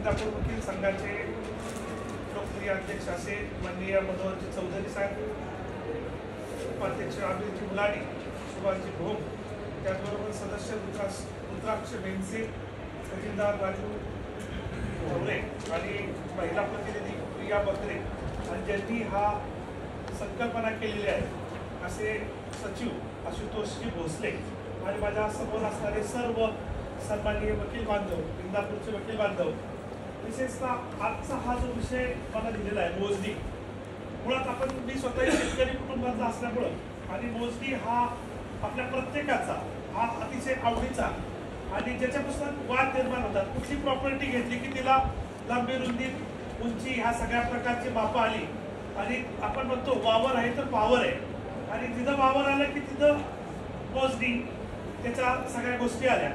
इंदापूर वकील संघाचे लोकप्रिय अध्यक्ष असे माननीय मनोहरजी चौधरी साहेब उपाध्यक्ष अभिजी मुलाडी सुभाषजी भोम त्याचबरोबर सदस्य रुद्राक्ष रुद्राक्ष बेनसे खजिनदार राजू चौरे आणि महिला प्रतिनिधी प्रिया बकरे आणि ज्यांनी हा संकल्पना केलेली आहे. असे सचिव आशुतोषजी भोसले आणि माझ्यासमोर असणारे सर्व सन्माननीय वकील बांधव इंदापूरचे वकील बांधव विशेषतः आजचा हा जो विषय मला दिलेला आहे मोजणी. मुळात आपण मी स्वतः शेतकरी कुटुंबाचा असल्यामुळं आणि मोजणी हा आपल्या प्रत्येकाचा हा अतिशय आवडीचा आणि ज्याच्यापासून वाद निर्माण होतात कुठली प्रॉपर्टी घेतली की तिला लांबी रुंदी उंची ह्या सगळ्या प्रकारची मापं आली. आणि आपण म्हणतो वावर आहे तर पावर आहे. आणि जिथं वावर आलं की तिथं मोजणी त्याच्या सगळ्या गोष्टी आल्या.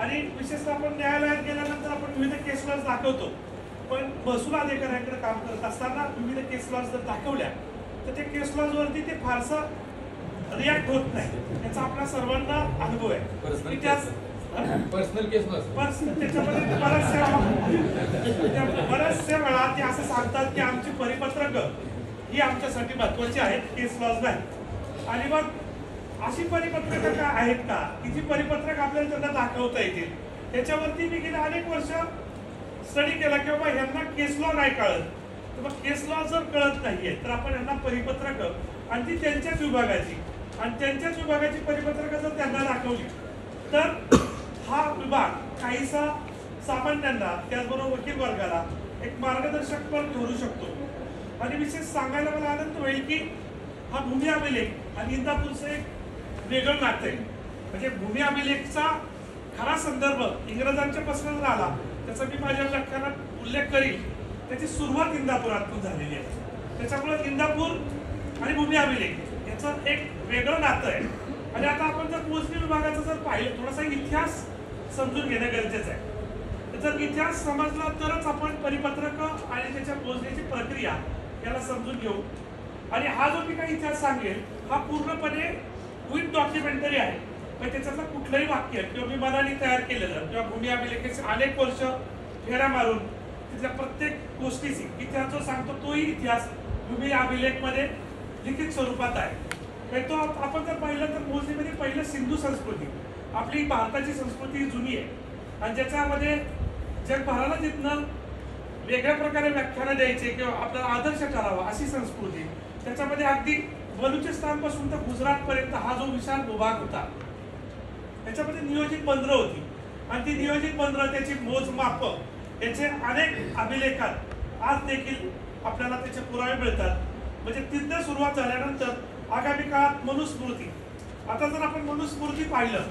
आणि विशेषतः आपण न्यायालयात गेल्यानंतर आपण विविध केस लॉज दाखवतो. पण महसूल अधिकाऱ्याकडे काम करत असताना विविध केस लॉज जर दाखवल्या तर त्या केस लॉजवरती ते फारसं रिॲक्ट होत नाही. त्याचा आपल्या सर्वांना अनुभव आहे. पर्सनल केस पण त्याच्यामध्ये बऱ्याचशा बऱ्याचशा वेळा ते असं सांगतात की आमची परिपत्रक ही आमच्यासाठी महत्वाची आहेत केस लॉज नाही. आणि मग अशी परिपत्रक का आहेत का? की जी परिपत्रक आपल्याला त्यांना दाखवता येतील? त्याच्यावरती मी गेले अनेक वर्ष स्टडी केला की बाबा ह्यांना केस लॉ नाही कळत. तर मग केस लॉ जर कळत नाहीये तर आपण यांना परिपत्रक आणि ती त्यांच्याच विभागाची आणि त्यांच्याच विभागाची परिपत्रक जर त्यांना दाखवली तर हा विभाग काहीसा सामान्यांना त्याचबरोबर वकील वर्गाला एक मार्गदर्शक पण ठरू शकतो. आणि विशेष सांगायला मला आनंद होईल की हा भूमी अभिलेख आणि इंदापूरचं एक वेगळं नातं. आहे म्हणजे भूमी अभिलेखचा खरा संदर्भ इंग्रजांच्या पासून आला त्याचा मी माझ्या व्याख्यानात उल्लेख करील त्याची सुरुवात इंदापुरातून झालेली आहे. त्याच्यामुळे इंदापूर आणि भूमी अभिलेख याचं एक वेगळं नातं आहे. आणि आता आपण जर मोजणी विभागाचं जर पाहिलं थोडासा इतिहास समजून घेणं गरजेचं आहे. जर इतिहास समजला तरच आपण परिपत्रक आणि त्याच्या मोजण्याची प्रक्रिया याला समजून घेऊ. आणि हा जो मी काही इतिहास सांगेल हा पूर्णपणे विथ डॉक्युमेंटरी आहे. पण त्याच्यातलं कुठलंही वाक्य किंवा मी मनाने तयार केलेलं किंवा भूमी अभिलेखेचे अनेक वर्ष फेऱ्या मारून तिथल्या प्रत्येक गोष्टीची इतिहास जो सांगतो तोही इतिहास भूमी अभिलेखमध्ये लिखित स्वरूपात आहे. तर तो आपण जर पाहिलं तर मोजणीमध्ये पहिलं सिंधू संस्कृती. आपली भारताची संस्कृती जुनी आहे. आणि ज्याच्यामध्ये जगभराला जिथनं वेगळ्या प्रकारे व्याख्यानं द्यायचे किंवा आपला आदर्श ठरावा अशी संस्कृती त्याच्यामध्ये अगदी बलुचिस्तानपासून तर गुजरात पर्यंत हा जो विशाल भूभाग होता त्याच्यामध्ये नियोजित बंदरं होती. आणि ती नियोजित बंदरं त्याची मोजमाप याचे अनेक अभिलेखात आज देखील आपल्याला त्याचे पुरावे मिळतात. म्हणजे तिथं सुरुवात झाल्यानंतर आगामी काळात मनुस्मृती. आता जर आपण मनुस्मृती पाहिलं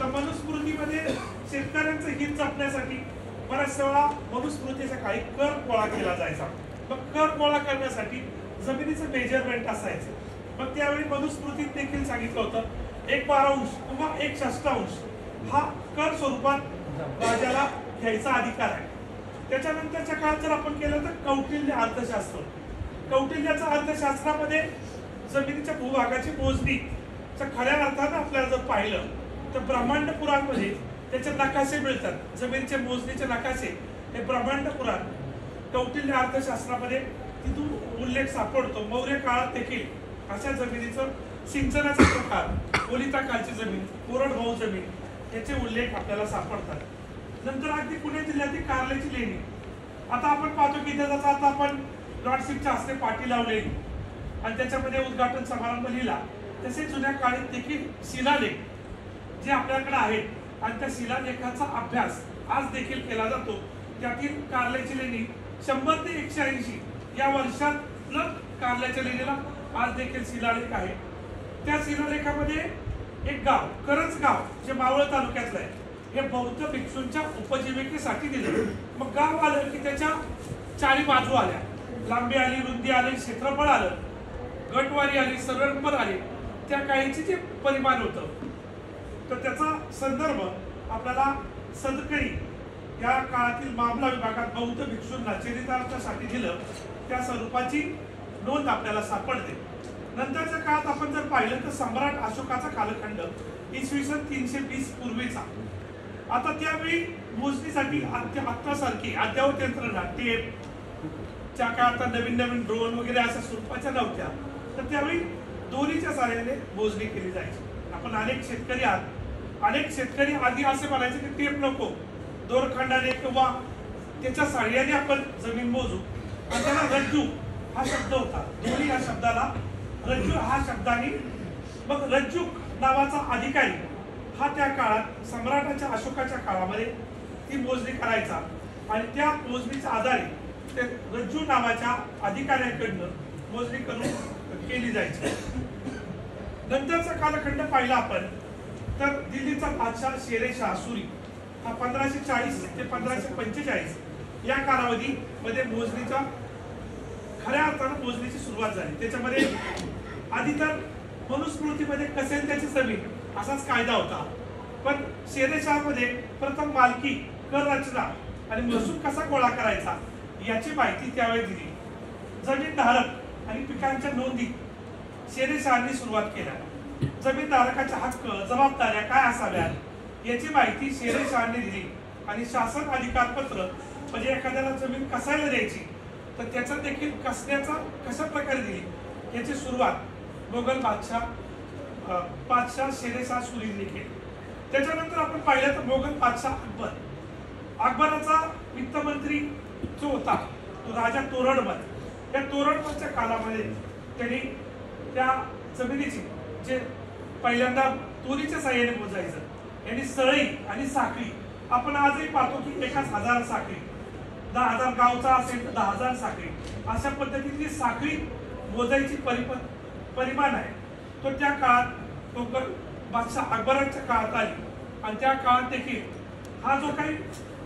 तर मनुस्मृतीमध्ये शेतकऱ्यांचं हित जपण्यासाठी बऱ्याच वेळा मनुस्मृतीचा काही कर गोळा केला जायचा. मग कर गोळा करण्यासाठी जमिनीचं मेजरमेंट असायचं. मग त्यावेळी मनुस्मृतीत देखील सांगितलं होतं एक बारांश किंवा एक षष्टांश हा कर स्वरूपात राजाला घ्यायचा अधिकार आहे. त्याच्यानंतरच्या काळात जर आपण केलं तर कौटिल्य अर्थशास्त्र. कौटिल्याच्या अर्थशास्त्रामध्ये जमिनीच्या भूभागाची मोजणी खऱ्या अर्थानं आपल्याला जर पाहिलं तर ब्रह्मांड पुराणमध्ये त्याचे नकाशे मिळतात. जमिनीचे मोजणीचे नकाशे हे ब्रह्मांड पुराण कौटिल्य अर्थशास्त्रामध्ये तिथून उल्लेख सापडतो. मौर्य काळात देखील अशा जमिनीचं सिंचनाचा प्रकार ओलिता कालची जमीन कोरडभाऊ जमीन याचे उल्लेख आपल्याला सापडतात. नंतर अगदी पुणे जिल्ह्यातील कारल्याची लेणी. आता आपण पाहतो की त्याचा आता आपण लॉर्डशिपच्या हस्ते पाठी लावले. आणि त्याच्यामध्ये उद्घाटन समारंभ लिहिला. तसे जुन्या काळात देखील शिलालेख जे आपल्याकडे आहेत आणि त्या शिलालेखाचा अभ्यास आज देखील केला जातो. त्यातील कारल्याची लेणी शंभर ते एकशे ऐंशी या वर्षात कारल्याच्या लेणीला आज देखील शिलालेख आहे. त्या शिलालेखामध्ये एक गाव करंज गाव जे मावळ तालुक्यातलं आहे हे बौद्ध भिक्षूंच्या उपजीविकेसाठी दिलं. मग गाव आलं की त्याच्या चारी बाजू आल्या. लांबी आली रुंदी आली क्षेत्रफळ आलं गटवारी आली सर्व आली. त्या काळीचे जे परिमाण होतं. तर त्याचा संदर्भ आपल्याला सदकरी या काळातील मामला विभागात बौद्ध भिक्षूंना चरितार्थासाठी दिलं. त्या स्वरूपाची नोंद आपल्याला सापडते. नंतरच्या काळात आपण जर पाहिलं तर सम्राट अशोकाचा कालखंड इसवी सन तीनशे वीस पूर्वीचा. आता त्यावेळी मोजणीसाठी आत्तासारखी अद्यावत यंत्रणा टेप त्या काय आता नवीन नवीन ड्रोन वगैरे अशा स्वरूपाच्या नव्हत्या तर त्यावेळी दोरीच्या सहाय्याने मोजणी केली जायची. आपण अनेक शेतकरी आहात. अनेक शेतकरी आधी असे म्हणायचे की टेप नको दोरखंडाने किंवा त्याच्या सहाय्याने आपण जमीन मोजू. आणि त्याला रज्जू हा शब्द होता. दोरी या शब्दाला रज्जू हा शब्दाने मग रज्जू नावाचा अधिकारी हा त्या काळात सम्राटाच्या अशोकाच्या काळामध्ये ती मोजणी करायचा. आणि त्या मोजणीच्या आधारे ते रज्जू नावाच्या अधिकाऱ्यांकडनं मोजणी करून केली जायची. नंतरचा कालखंड पाहिला आपण तर दिल्लीचा बादशाह शेरेशाह सुरी हा पंधराशे चाळीस ते पंधराशे पंचेचाळीस या कालावधीमध्ये मोजणीचा खऱ्या अर्थानं मोजणीची सुरुवात झाली. त्याच्यामध्ये आधी तर मनुस्मृतीमध्ये कसेल त्याची जमीन असाच कायदा होता. पण शेरेशाहमध्ये प्रथम मालकी कर रचना आणि महसूल कसा गोळा करायचा याची माहिती त्यावेळी दिली. जमीन धारक आणि पिकांच्या नोंदी शेरेशहानी सुरुवात केल्या. जमीन धारकाचे हक्क जबाबदाऱ्या काय असाव्यात याची माहिती शेरेशहानी दिली. आणि शासन अधिकारपत्र म्हणजे एखाद्याला जमीन कसायला द्यायची? तर त्याचा देखील कसण्याचा कशा प्रकारे दिली? याची सुरुवात मोगल बादशाह बादशाह शेरेशाह सुरींनी केली. त्याच्यानंतर आपण पाहिलं तर मोगल बादशाह अकबर. अकबराचा वित्तमंत्री जो होता तो राजा तोरणमल त्या तोरणमलच्या कालामध्ये त्यांनी त्या जमिनीची जे पहिल्यांदा तोरीच्या साह्याने मोजायचं यांनी सळई आणि साखळी आपण आजही पाहतो की एकाच हजार साखळी. दहा हजार गावचा असेल तर दहा हजार साखळी. अशा पद्धतीची साखळी मोजायची परिप परिमाण आहे तो त्या काळात कोकण बादशाह अकबराच्या काळात आली. आणि त्या काळात देखील हा जो काही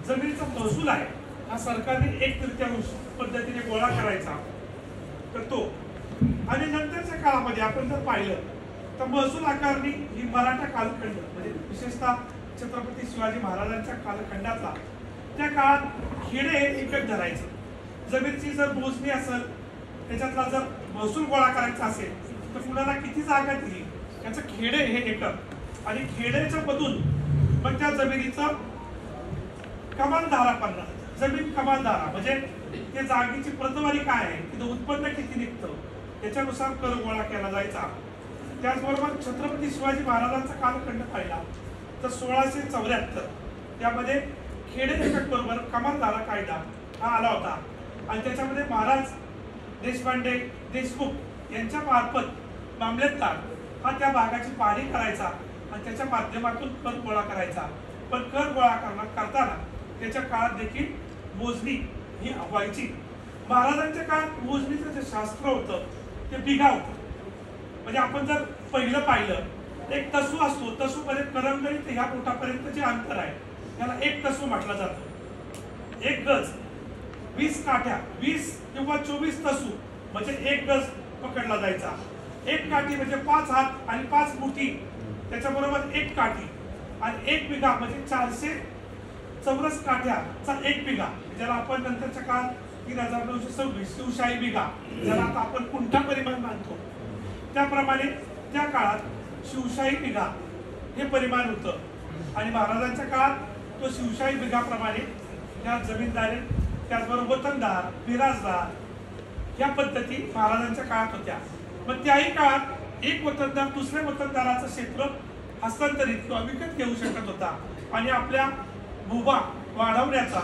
जमिनीचा महसूल आहे हा सरकारने एक तृतीयांश पद्धतीने गोळा करायचा. तर तो. आणि नंतरच्या काळामध्ये आपण जर पाहिलं तर महसूल आकारणी ही मराठा कालखंड म्हणजे विशेषतः छत्रपती शिवाजी महाराजांच्या कालखंडातला त्या काळात खेडे हे एकच धरायचं. जमिनीची जर मोजणी असेल त्याच्यातला जर महसूल गोळा करायचा असेल तर कुणाला किती जागा दिली? त्याचं खेडे हे एकक. आणि खेड्याच्या मधून मग त्या जमिनीचं कमालधारा पडणार. जमीन कमालधारा. म्हणजे त्या जागेची प्रतवारी काय आहे? तिथं उत्पन्न किती निघतं? त्याच्यानुसार कर गोळा केला जायचा. त्याचबरोबर छत्रपती शिवाजी महाराजांचा कालखंड पाहिला. तर सोळाशे चौऱ्याहत्तर. त्यामध्ये खेडे एकक बरोबर कमालधारा कायदा. हा आला होता. आणि त्याच्यामध्ये महाराज देशपांडे देशमुख यांच्या मार्फत मामलेदार हा त्या भागाची पाहणी करायचा आणि त्याच्या माध्यमातून कर गोळा करायचा. पण कर गोळा करणार करताना त्याच्या काळात देखील मोजणी ही व्हायची. महाराजांच्या काळात मोजणीचं जे शास्त्र होतं ते बिघा होतं. म्हणजे आपण जर पहिलं पाहिलं एक तसू असतो. तसूमध्ये करंगळी ते ह्या पोटापर्यंत जे अंतर आहे त्याला एक तसू म्हटलं जातं? एक गज. वीस काठ्या. वीस किंवा चोवीस तसू म्हणजे एक गज पकडला जायचा. एक काठी म्हणजे पाच हात आणि पाच मुठी. त्याच्याबरोबर एक काठी आणि एक बिघा म्हणजे चारशे चौरस काठ्याचा एक बिघा. ज्याला आपण नंतरच्या काळात तीन हजार नऊशे सव्वीस शिवशाही बिघा. ज्याला आता आपण कुंठा परिमाण मानतो. त्याप्रमाणे त्या काळात शिवशाही बिघा हे परिमाण होतं. आणि महाराजांच्या काळात तो शिवशाही बिघाप्रमाणे त्या जमीनदारी त्याचबरोबर वतनदार बिराजदार या पद्धती महाराजांच्या काळात होत्या. मग त्याही काळात एक वतनदार दुसऱ्या वतनदाराचं क्षेत्र हस्तांतरित किंवा विकत घेऊ शकत होता. आणि आपल्या भूभा वाढवण्याचा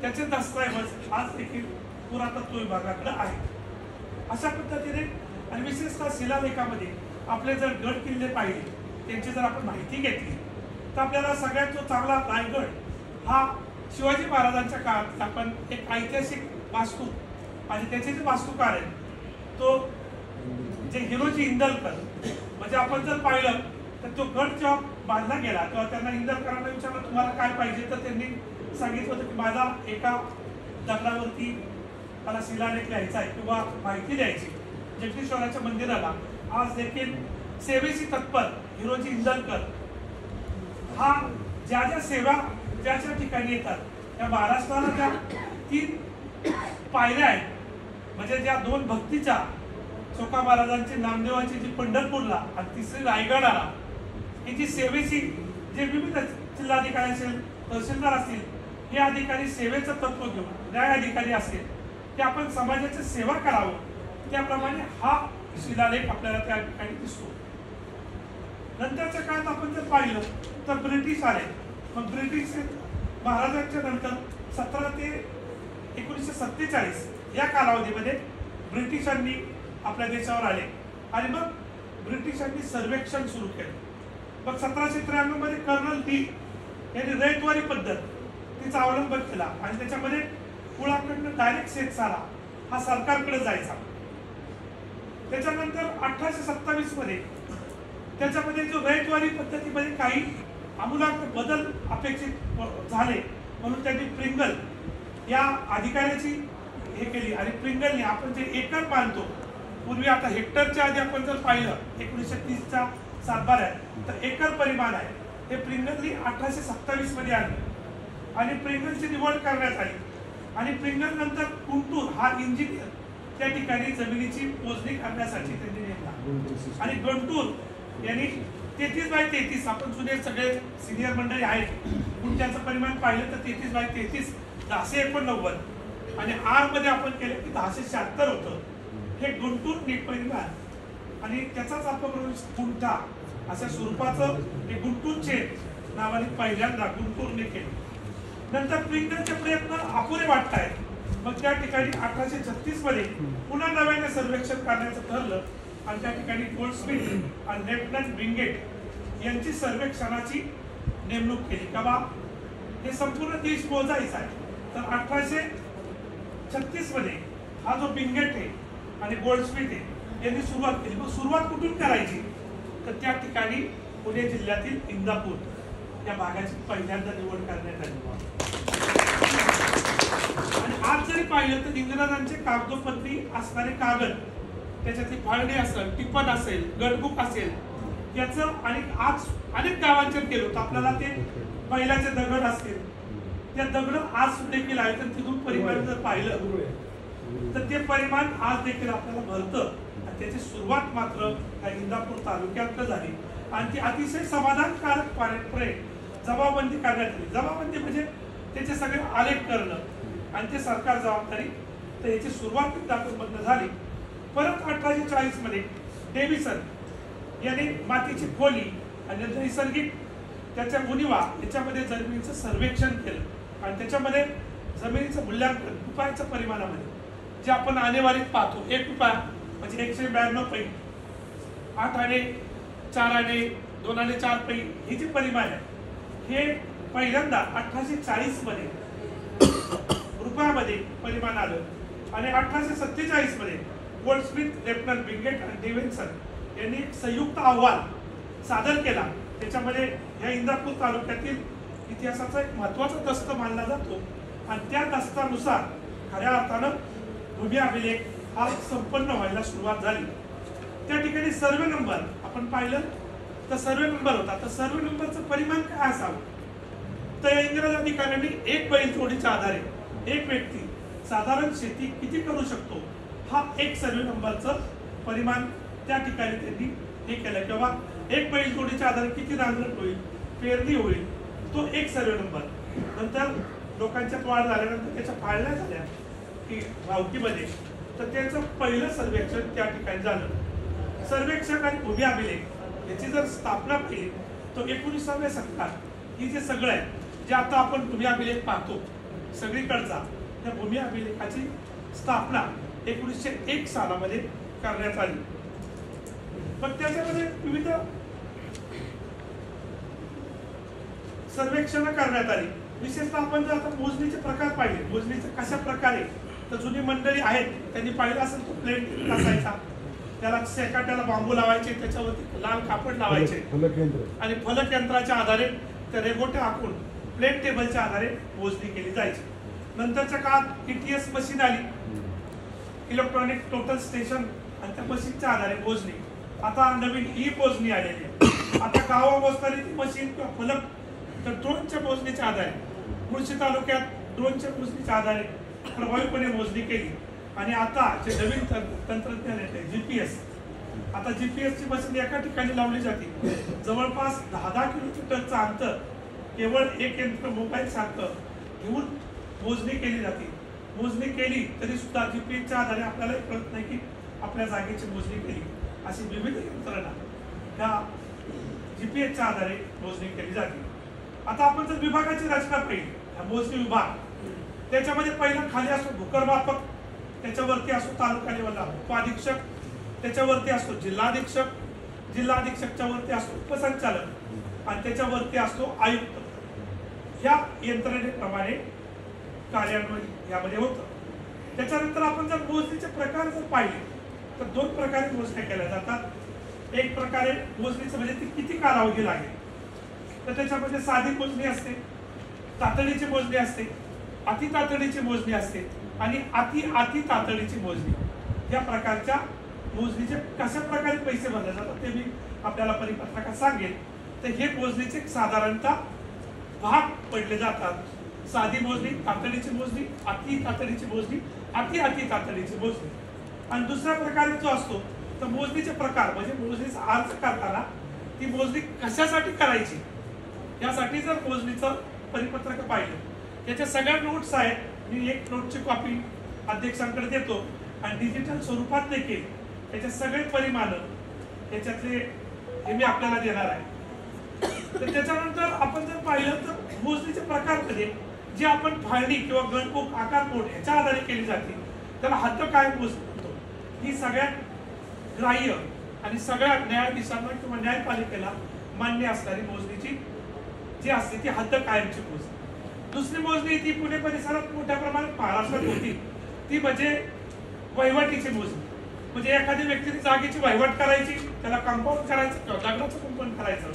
त्याचे दस्तऐवज आज देखील पुरातत्व विभागाकडे आहे. अशा पद्धतीने आणि विशेषतः शिलालेखामध्ये आपले जर गड किल्ले पाहिले त्यांची जर आपण माहिती घेतली तर आपल्याला सगळ्यात जो चांगला रायगड हा शिवाजी महाराजांच्या काळात आपण एक ऐतिहासिक वास्तू आणि त्याचे जे वास्तुकार आहे तो जे हिरोजी इंदलकर म्हणजे आपण जर पाहिलं तर तो गड जेव्हा बांधला गेला तेव्हा त्यांना इंदलकरांना विचारलं तुम्हाला काय पाहिजे? तर त्यांनी सांगितलं होतं की माझा एका दगडावरती मला शिलालेख लिहायचा आहे किंवा माहिती द्यायची जगदीश्वराच्या मंदिराला आज देखील सेवेशी तत्पर हिरोजी इंदलकर हा ज्या ज्या सेवा ज्या ज्या ठिकाणी येतात त्या महाराष्ट्राला त्या तीन पायऱ्या आहेत. म्हणजे ज्या दोन भक्तीच्या चोका महाराजांची नामदेवांची जी पंढरपूरला आणि तिसरी रायगडाला ही जी सेवेची जे विविध जिल्हाधिकारी असेल तहसीलदार असतील हे अधिकारी सेवेचं तत्व घेऊन न्याय अधिकारी असेल ते आपण समाजाची सेवा करावं. त्याप्रमाणे हा शिलालेख आपल्याला त्या ठिकाणी दिसतो. नंतरच्या काळात आपण जर पाहिलं तर ब्रिटिश आले. मग ब्रिटिश महाराजांच्या नंतर सतरा ते एकोणीसशे सत्तेचाळीस या कालावधीमध्ये ब्रिटिशांनी आपल्या देशावर आले. आणि मग ब्रिटिशांनी सर्वेक्षण सुरू केलं. मग सतराशे त्र्याण्णवमध्ये कर्नल डी यांनी रयतवारी पद्धत तिचा अवलंब केला. आणि त्याच्यामध्ये कुळाकडनं डायरेक्ट शेत सारा हा सरकारकडे जायचा. त्याच्यानंतर अठराशे सत्तावीसमध्ये त्याच्यामध्ये जो रयतवारी पद्धतीमध्ये काही आमूलाग्र बदल अपेक्षित झाले म्हणून त्यांनी प्रिंगल या अधिकाऱ्याची हे केली. आणि प्रिंगलने आपण जे एकर मानतो पूर्वी आता हेक्टरच्या आधी आपण जर पाहिलं एकोणीसशे तीसचा सातबार आहे तर एकर परिमाण आहे. हे प्रिंगलनी अठराशे सत्तावीसमध्ये आणि प्रिंगलची निवड करण्यात आली. आणि प्रिंगल नंतर कुंटूर हा इंजिनियर त्या ठिकाणी जमिनीची मोजणी करण्यासाठी त्यांनी नेमला. आणि गंटूर यांनी तेहतीस बाय तेहतीस आपण जुने सगळे सिनियर मंडळी आहेत म्हणून त्याचं परिमाण पाहिलं तर तेहतीस बाय तेहतीस दहाशे एकोणनव्वद. आणि आरमध्ये आपण केलं की दहाशे शहात्तर होतं. हे गुंटूर नीट परिमाण. आणि त्याचाच आपण गुंठा अशा स्वरूपाचं हे गुंटून चेन नावाने पहिल्यांदा गुंटूरने केलं. नंतर प्रिंगलचे प्रयत्न अपुरे वाटत आहेत. मग त्या ठिकाणी अठराशे छत्तीसमध्ये पुन्हा नव्याने सर्वेक्षण करण्याचं ठरलं. आणि त्या ठिकाणी गोल्डस्मिथ आणि लेफ्टनंट विंगेट यांची सर्वेक्षणाची नेमणूक केली. का बा? हे संपूर्ण देश मोजायचा आहे. तर अठराशे छत्तीसमध्ये हा जो बिंगेट आहे आणि गोल्डस्मिथ आहे यांनी सुरुवात केली. मग सुरुवात कुठून करायची? तर त्या ठिकाणी पुणे जिल्ह्यातील इंदापूर या भागाची पहिल्यांदा निवड करण्यात आली. आणि आज जरी पाहिलं तर इंग्रजांचे कागदोपत्री असणारे कागद त्याच्यातली फाळणी असेल टिपण असेल गडबुक असेल याचं आणि आज अनेक गावांच्यात गेलो तर आपल्याला ते बैलाचे दगड असतील. त्या दगड आज देखील आहेत आणि तिथून परिमाण जर पाहिलं तर ते परिमाण आज देखील आपल्याला भरतं. आणि त्याची सुरुवात मात्र त्या इंदापूर तालुक्यात झाली. आणि ती अतिशय समाधानकारक पारंपरे जबाबबंदी करण्यात आली. जबाबबंदी म्हणजे त्याचे सगळे आलेख करणं. आणि ते सरकार जबाबदारी. तर याची सुरुवात इंदापूरमधनं झाली. परत अठराशे चाळीसमध्ये डेव्हिसन याने मातीची खोली आणि नैसर्गिक त्याच्या उनिवा याच्यामध्ये जमिनीचं सर्वेक्षण केलं. आणि त्याच्यामध्ये जमिनीचं मूल्यांकन रुपयाच्या परिमाणामध्ये जे आपण आणेवारीत पाहतो एक रुपया म्हणजे एकशे ब्याण्णव पै आठ आणे चार आणे दोन आणे चार पै हे जे परिमाण आहे हे पहिल्यांदा अठराशे चाळीसमध्ये रुपयामध्ये परिमाण आलं. आणि अठराशे सत्तेचाळीस मध्ये गोल्डस्मिथ लेफ्टनंट बिंगेट आणि डेव्हिन्सन यांनी एक संयुक्त अहवाल सादर केला. त्याच्यामध्ये या इंदापूर तालुक्यातील इतिहासाचा एक महत्त्वाचा दस्त मानला जातो. आणि त्या दस्तानुसार खऱ्या अर्थानं भूमी अभिलेख हा संपन्न व्हायला सुरुवात झाली. त्या ठिकाणी सर्वे नंबर आपण पाहिलं. तर सर्वे नंबर होता. तर सर्वे नंबरचं परिमाण काय असावं? तर या इंग्रज अधिकाऱ्यांनी एक बैल जोडीच्या आधारे एक व्यक्ती साधारण शेती किती करू शकतो? हा एक सर्वे नंबरचं परिमाण त्या ठिकाणी त्यांनी हे केलं. किंवा एक बैल जोडीच्या आधारे किती नांगरट होईल पेरणी होईल तो एक सर्वे नंबर नंतर लोकांच्यात वाढ झाल्यानंतर त्याच्या पाळल्या झाल्या की भावकीमध्ये तर त्याचं पहिलं सर्वेक्षण त्या ठिकाणी झालं. सर्वेक्षक आणि भूमी अभिलेख याची जर स्थापना केली तर एकोणीसाव्या शतकात ही जे सगळं आहे जे आता आपण भूमी अभिलेख पाहतो सगळीकडचा त्या भूमी अभिलेखाची स्थापना एकोणीसशे एक सालामध्ये करण्यात आली. पण त्याच्यामध्ये विविध सर्वेक्षण करण्यात आली. विशेषतः आपण जर आता मोजणीचे प्रकार पाहिले मोजणीचे कशा प्रकारे तर जुनी मंडळी आहेत त्यांनी पाहिलं असेल तो प्लेट असायचा. त्याला सेकाट्याला बांबू लावायचे त्याच्यावरती लाल कापड लावायचे. आणि फलक यंत्राच्या आधारे त्या रेगोटे आखून प्लेट टेबलच्या आधारे मोजणी केली जायची. नंतरच्या काळात ईटीएस मशीन आली. इलेक्ट्रॉनिक टोटल स्टेशन आणि त्या मशीनच्या आधारे मोजणी आता नवीन ई मोजणी आलेली आहे. आता गावा मोजताना ती मशीन किंवा फलक तर ड्रोनच्या मोजणीच्या आधारे. मुळशी तालुक्यात ड्रोनच्या मोजणीच्या आधारे प्रभावीपणे मोजणी केली. आणि आता जे नवीन तंत्र- तंत्रज्ञान येते जीपीएस आता जी पी एसची मशीन एका ठिकाणी लावली जाते. जवळपास दहा दहा किलोमीटरचं अंतर केवळ एक यंत्र मोबाईल सारखं घेऊन मोजणी केली जाते. मोजणी केली तरी सुद्धा जीपीएसच्या आधारे आपल्याला कळत नाही की आपल्या जागेची मोजणी केली. अशी विविध यंत्रणा ह्या जीपीएसच्या आधारे मोजणी केली जाते. आता आपण जर विभागाची रचना पाहिली हा मोजणी विभाग त्याच्यामध्ये पहिला खाली असतो भूकरमापक त्याच्यावरती असतो तालुका लेवलला उपाधीक्षक त्याच्यावरती असतो जिल्हाधीक्षक जिल्हाधीक्षकच्या वरती असतो उपसंचालक आणि त्याच्यावरती असतो आयुक्त. ह्या यंत्रणेप्रमाणे कार्यान्वयन यामध्ये होतं. त्याच्यानंतर आपण जर मोजणीचे प्रकार जर पाहिले तर दोन प्रकारे मोजण्या केल्या जातात. एक प्रकारे मोजणीचं म्हणजे ती किती कालावधी लागेल? तर त्याच्यामध्ये साधी मोजणी असते तातडीची मोजणी असते अति तातडीची मोजणी असते आणि अति अति तातडीची मोजणी. या प्रकारच्या मोजणीचे कशा प्रकारे पैसे भरले जातात ते मी आपल्याला परिपत्रकात सांगेन. तर हे मोजणीचे साधारणतः भाग पडले जातात. साधी मोजणी तातडीची मोजणी अति तातडीची मोजणी अति अति तातडीची मोजणी. आणि दुसऱ्या प्रकारे जो असतो तर मोजणीचे प्रकार म्हणजे मोजणीचा अर्ज करताना ती मोजणी कशासाठी करायची? यासाठी जर मोजणीचं परिपत्रक पाहिलं त्याच्या सगळ्या नोट्स आहेत मी एक नोटची कॉपी अध्यक्षांकडे देतो. आणि डिजिटल स्वरूपात देखील त्याचे सगळे परिमाण त्याच्यातले हे मी आपल्याला देणार आहे. तर त्याच्यानंतर आपण जर पाहिलं तर मोजणीचे प्रकार कधी जे आपण फाळणी किंवा गणकोक आकार कोड याच्या आधारे केली जाते त्याला हद्द काय मोजणी ही सगळ्यात ग्राह्य आणि सगळ्या न्यायाधीशांना किंवा न्यायपालिकेला मान्य असणारी मोजणीची जी असते ती हद्द कायमची मोजणी. दुसरी मोजणी ती पुणे परिसरात मोठ्या प्रमाणात महाराष्ट्रात होती. ती म्हणजे वहिवाटीची मोजणी. म्हणजे एखाद्या व्यक्तीने जागेची वहिवाट करायची त्याला कंपाऊंड करायचं किंवा लग्नाचं कंपाऊंड करायचं.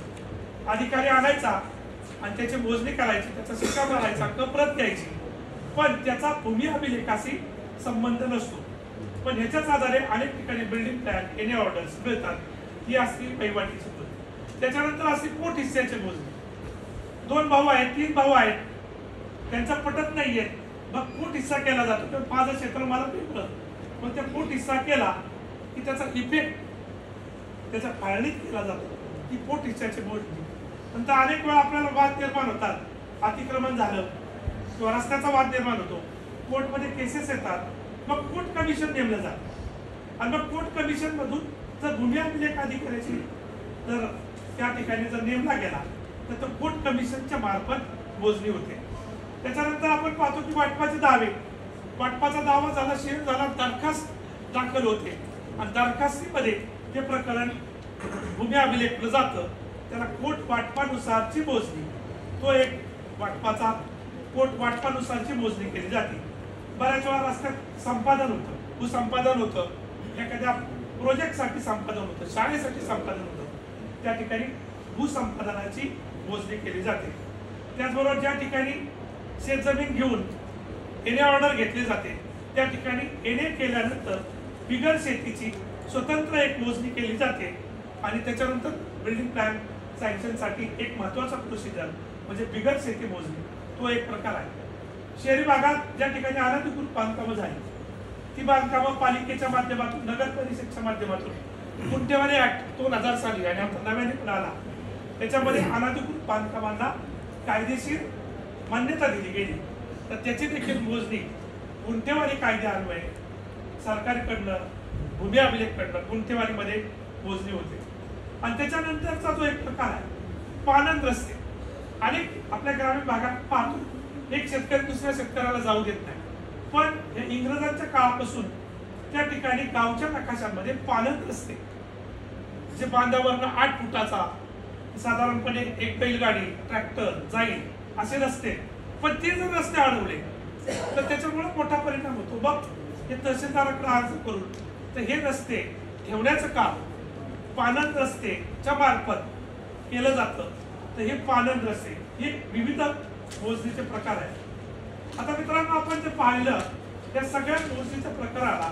अधिकारी आणायचा आणि त्याची मोजणी करायची त्याचा शिक्का मारायचा कप्रत द्यायची पण त्याचा भूमी अभिलेखाशी संबंध नसतो. पण ह्याच्याच आधारे अनेक ठिकाणी बिल्डिंग प्लॅन एने ऑर्डर्स मिळतात. ही असती वहिवाटीची पद्धत. त्याच्यानंतर असली पोट हिस्स्याची मोजणी. दोन भाऊ आहेत तीन भाऊ आहेत. त्यांचा पटत नाहीये. मग पोट हिस्सा केला जातो. किंवा माझं क्षेत्र मला पिकलं मग त्या पोट हिस्सा केला की त्याचा इफेक्ट त्याच्या फाळणीत केला जातो. ती पोट हिस्साची मोजणी. नंतर अनेक वेळा आपल्याला वाद निर्माण होतात. अतिक्रमण झालं. किंवा रस्त्याचा वाद निर्माण होतो. कोर्टमध्ये केसेस येतात. मग कोर्ट कमिशन नेमलं जातं. आणि मग कोर्ट कमिशन मधून जर भूमी अभिलेख अधिकाऱ्याची तर त्या ठिकाणी जर नेमला गेला तर तो कोर्ट कमिशनच्या मार्फत मोजणी होते. त्याच्यानंतर आपण पाहतो की वाटपाचे दावे. वाटपाचा दावा झाला शेअर झाला दरखास्त दाखल होते. आणि दरखास्तीमध्ये ते प्रकरण भूमी अभिलेखलं जातं त्याला कोट वाटपानुसारची मोजणी. तो एक वाटपाचा कोट वाटपानुसारची मोजणी केली जाते. बऱ्याच वेळा रस्त्यात संपादन होतं. भूसंपादन होतं. एखाद्या प्रोजेक्टसाठी संपादन होतं. शाळेसाठी संपादन होतं. त्या ठिकाणी भूसंपादनाची मोजणी केली जाते. त्याचबरोबर ज्या ठिकाणी शेतजमीन घेऊन एने ऑर्डर घेतली जाते त्या ठिकाणी एने केल्यानंतर बिगर शेतीची स्वतंत्र एक मोजणी केली जाते आणि त्याच्यानंतर बिल्डिंग प्लॅन सँक्शनसाठी एक महत्त्वाचा प्रोसिजर म्हणजे बिगर शेती मोजणी तो एक प्रकार आहे. शहरी भागात ज्या ठिकाणी अनधिकृत बांधकामं झाली ती बांधकामं पालिकेच्या माध्यमातून नगर परिषदेच्या माध्यमातून गुंठेवारी ऍक्ट दोन हजार साली आणि आता नव्याने पण आला. त्याच्यामध्ये अनधिकृत बांधकामांना कायदेशीर मान्यता दिली गेली. तर त्याची देखील मोजणी गुंठेवारी कायद्यान्वये सरकारकडनं भूमी अभिलेखकडनं गुंठेवारीमध्ये मोजणी होते. आणि त्याच्यानंतरचा जो एक प्रकार आहे पानंद रस्ते अनेक आपल्या ग्रामीण भागात पाहतो एक शेतकरी दुसऱ्या शेतकऱ्याला जाऊ देत नाही. पण या इंग्रजांच्या काळापासून त्या ठिकाणी गावच्या नकाशामध्ये पालन रस्ते जे बांधावरनं आठ फुटाचा साधारणपणे एक बैलगाडी ट्रॅक्टर जाईल असे रस्ते. पण ते जर रस्ते अडवले तर त्याच्यामुळे मोठा परिणाम होतो. बघ हे तहसीलदाराकडे अर्ज करून तर हे रस्ते ठेवण्याचं काम पानन रस्तेच्या मार्फत केलं जातं. तर हे पानन रस्ते हे विविध मोजणीचे प्रकार आहेत. आता मित्रांनो आपण जे पाहिलं त्या सगळ्या मोजणीच्या प्रकाराला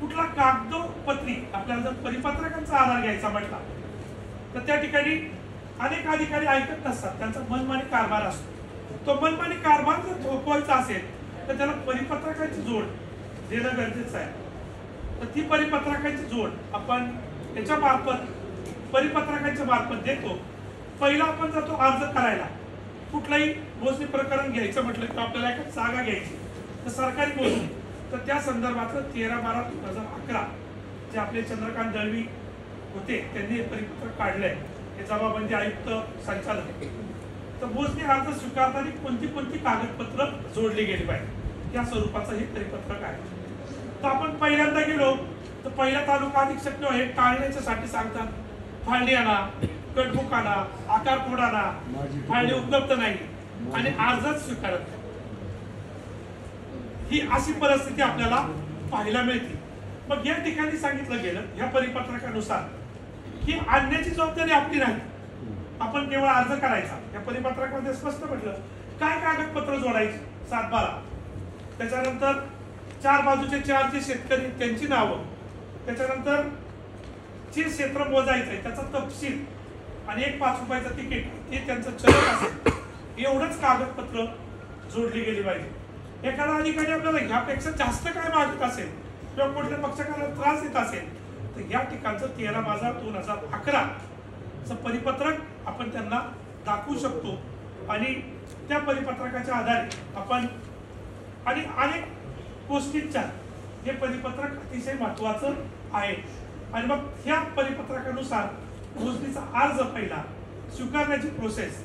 कुठला कागदोपत्री आपल्याला जर परिपत्रकांचा आधार घ्यायचा म्हटला तर त्या ठिकाणी अनेक अधिकारी ऐकत नसतात. त्यांचा मनमानी कारभार असतो. तो मनमानी कारभार जर थोपवायचा असेल तर त्याला परिपत्रकाची जोड देणं गरजेचं आहे. तर ती परिपत्रकाची जोड आपण त्याच्या मार्फत परिपत्रकांच्या मार्फत देतो. पहिला आपण जातो अर्ज करायला. कुठलाही मोजणी प्रकरण घ्यायचं म्हटलं की आपल्याला एका जागा घ्यायची. तर सरकारी मोजणी तर त्या संदर्भातलं तेरा बारा दोन हजार अकरा जे आपले चंद्रकांत दळवी होते त्यांनी हे परिपत्रक काढलंय. हे जमाबंदी आयुक्त संचालक. तर मोजणी अर्ज स्वीकारताना कोणती कोणती कागदपत्र जोडली गेली पाहिजे त्या स्वरूपाचं हे परिपत्रक आहे. तर आपण पहिल्यांदा गेलो. तर पहिला तालुका अधीक्षक आहे टाळण्याच्यासाठी सांगतात फाळणी आणा कटबुक आणा आकार कोड आणा फाळणी उपलब्ध नाही आणि अर्जच स्वीकारत नाही. ही अशी परिस्थिती आपल्याला पाहायला मिळते. मग या ठिकाणी सांगितलं गेलं या परिपत्रकानुसार की आणण्याची जबाबदारी आपली नाही. आपण केवळ अर्ज करायचा. या परिपत्रकामध्ये स्पष्ट म्हटलं काय कागदपत्र जोडायची? सात बारा त्याच्यानंतर चार बाजूचे चार जे शेतकरी त्यांची नावं. त्याच्यानंतर जे क्षेत्र मोजायचं आहे त्याचा तपशील आणि एक पाच रुपयाचं तिकीट हे त्यांचं चलन असेल एवढंच कागदपत्र जोडली गेली पाहिजे. एखादा अधिकारी आपल्याला ह्यापेक्षा जास्त काय मागत असेल किंवा कुठल्या पक्षकाला त्रास देत असेल तर या ठिकाणचं तेरा बाजार दोन हजार अकरा चं परिपत्रक आपण त्यांना दाखवू शकतो. आणि त्या परिपत्रकाच्या आधारे आपण आणि अनेक गोष्टींच्या हे परिपत्रक अतिशय महत्वाचं आहे. आणि मग ह्या परिपत्रकानुसार मोजणीचा अर्ज पहिला स्वीकारण्याची प्रोसेस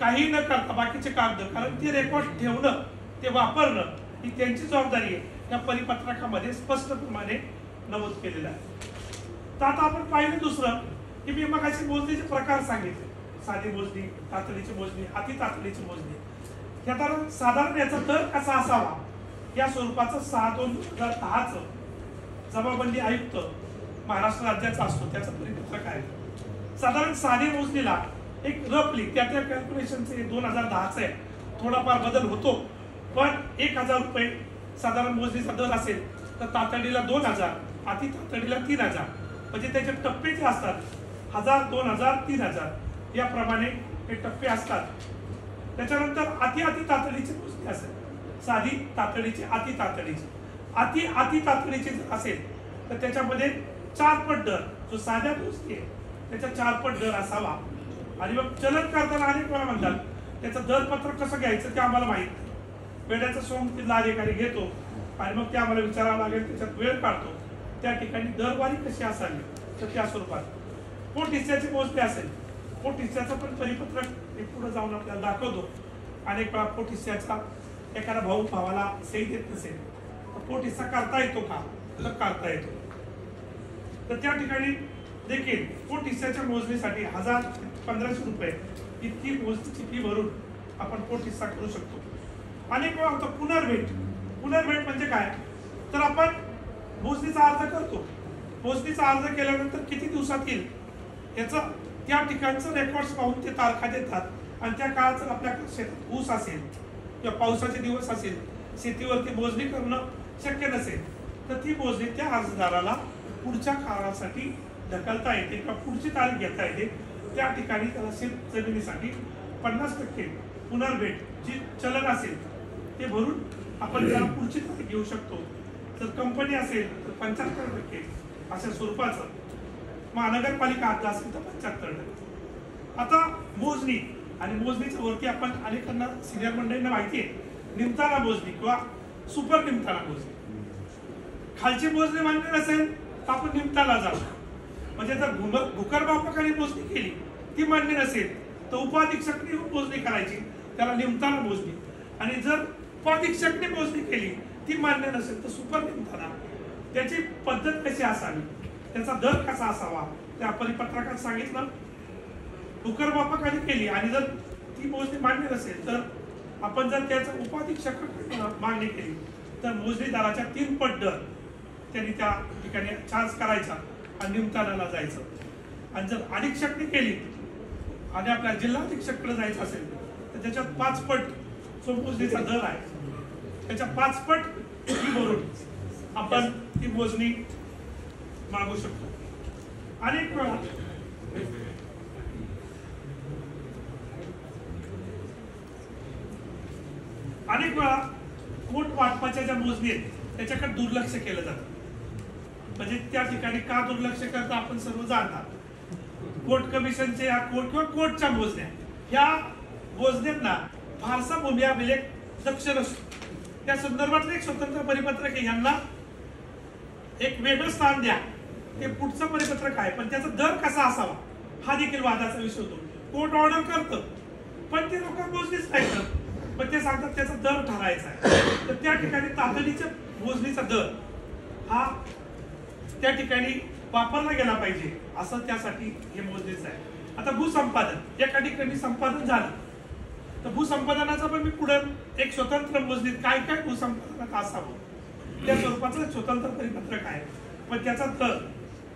काही न करता बाकीचे कागद कारण ते रेकॉर्ड ठेवणं ते वापरणं ही त्यांची जबाबदारी आहे. या परिपत्रकामध्ये स्पष्टप्रमाणे नमूद केलेलं आहे. तर आता आपण पाहिलं दुसरं की मी मग अशी मोजणीचे प्रकार सांगितले. साधी मोजणी तातडीची मोजणी अति तातडीची मोजणी ह्या तर साधारण याचा दर कसा असावा? या स्वरूपाचं सहा दोन हजार दहाच जमाबंदी आयुक्त महाराष्ट्र राज्याचा असतो त्याचा परिपत्रक आहे साधारण साधी मोजणीला एक रफली त्या त्या कॅल्क्युलेशनचे दोन हजार दहाच आहे. थोडाफार बदल होतो पण एक हजार रुपये साधारण मोजणीचा दर असेल तर तातडीला दोन हजार अति तातडीला तीन हजार. म्हणजे त्याचे टप्पे जे असतात हजार दोन हजार तीन हजार याप्रमाणे हे टप्पे असतात. त्याच्यानंतर अति अति तातडीची मोजणी असेल. साधी तातडीची अति तातडीची. अति अति तातडीची जर असेल तर त्याच्यामध्ये चार पट दर जो साध्या गोष्टी आहे त्याचा चार पट दर असावा. आणि मग चलन करताना अनेक वेळा म्हणतात त्याचं दरपत्रक कसं घ्यायचं ते आम्हाला माहीत नाही. वेड्याचं सोंग तिथला अधिकारी घेतो आणि मग ते आम्हाला विचारावं लागेल त्याच्यात वेळ काढतो. त्या ठिकाणी दरवारी कशी असावी? तर त्या स्वरूपात. पोट हिस्स्याची मोजणी असेल पोट हिस्स्याचं पण परिपत्रक मी पुढे जाऊन आपल्याला दाखवतो. अनेक वेळा पोट हिस्स्याचा एखादा भाऊ भावाला सही देत नसेल पोट हिस्सा करता येतो का? तर करता येतो. तर त्या ठिकाणी देखील पोट हिस्साच्या मोजणीसाठी हजार पंधराशे रुपये इतकी मोजणीची फी भरून आपण पोट हिस्सा करू शकतो. अनेक वेळा होतं पुनर्भेट. पुनर्भेट म्हणजे काय? तर आपण मोजणीचा अर्ज करतो. मोजणीचा अर्ज केल्यानंतर किती दिवसात येईल? याचं त्या ठिकाणचं रेकॉर्ड्स पाहून ते तारखा देतात आणि त्या काळात जर आपल्या शेतात ऊस असेल किंवा पावसाचे दिवस असेल शेतीवरती मोजणी करणं शक्य नसेल तर ती मोजणी त्या अर्जदाराला पुढच्या काळासाठी ढकलता येते किंवा पुढची तारीख घेता येते. त्या ठिकाणी त्याला शेत जमिनीसाठी पन्नास टक्के पुनर्भेट जी चलन असेल ते भरून आपण त्याला पुढची तारीख घेऊ शकतो. जर कंपनी असेल तर पंच्याहत्तर टक्के अशा स्वरूपाचं. महानगरपालिका आता असेल तर पंच्याहत्तर टक्के. आता मोजणी आणि मोजणीच्या वरती आपण अनेकांना सिनियर मंडळींना माहिती आहे निमताना मोजणी किंवा सुपर निमताला पोहोचले. खालची मोजणी मान्य नसेल तर आपण निमताला जाऊ. म्हणजे जर भूम मोजणी केली ती मान्य नसेल तर उपाधीक्षकने मोजणी करायची त्याला निमताला मोजणी आणि जर उपाधीक्षकने मोजणी केली ती मान्य नसेल तर सुपर निमताला त्याची पद्धत कशी असावी? त्याचा दर कसा असावा? त्या परिपत्रकात सांगितलं. भूकरबापकाने केली आणि जर ती मोजणी मान्य नसेल तर आपण जर त्याचं उपाधीक्षक मागणी केली तर मोजणीदाराच्या तीन पट दर त्यांनी त्या ठिकाणी चार्ज करायचा आणि निमतानाला जायचं. आणि जर अधीक्षकने केली आणि आपल्या जिल्हा अधीक्षककडे जायचं असेल तर त्याच्यात पाच पट जो मोजणीचा दर आहे. त्याच्या पाच पट ही भरून आपण ती मोजणी मागू शकतो. अनेक वेळा अनेक वेळा कोट वाटपाच्या ज्या मोजणी आहेत त्याच्याकडे दुर्लक्ष केलं जातं. म्हणजे त्या ठिकाणी का दुर्लक्ष करता आपण सर्व जाणतात. कोर्ट कमिशनचे या कोर्ट किंवा कोर्टच्या मोजण्या. या मोजण्यांना फारसा भूमी अभिलेख दक्ष नसतो. त्या संदर्भातलं एक स्वतंत्र परिपत्रक आहे. यांना एक वेगळं स्थान द्या. हे पुढचं परिपत्रक आहे. पण त्याचा दर कसा असावा? हा देखील वादाचा विषय होतो. कोर्ट ऑर्डर करतं. पण ते लोक मोजणीच नाही करत. पण ते सांगतात त्याचा दर ठरायचा आहे. तर त्या ठिकाणी तातडीच्या मोजणीचा दर हा त्या ठिकाणी वापरला गेला पाहिजे असं त्यासाठी हे मोजणीचं आहे. आता भूसंपादन एका ठिकाणी संपादन झालं. तर भूसंपादनाचा पण मी पुढे एक स्वतंत्र मोजणीत काय काय भूसंपादनात असावं? त्या स्वरूपाचं स्वतंत्र परिपत्रक आहे. पण त्याचा दर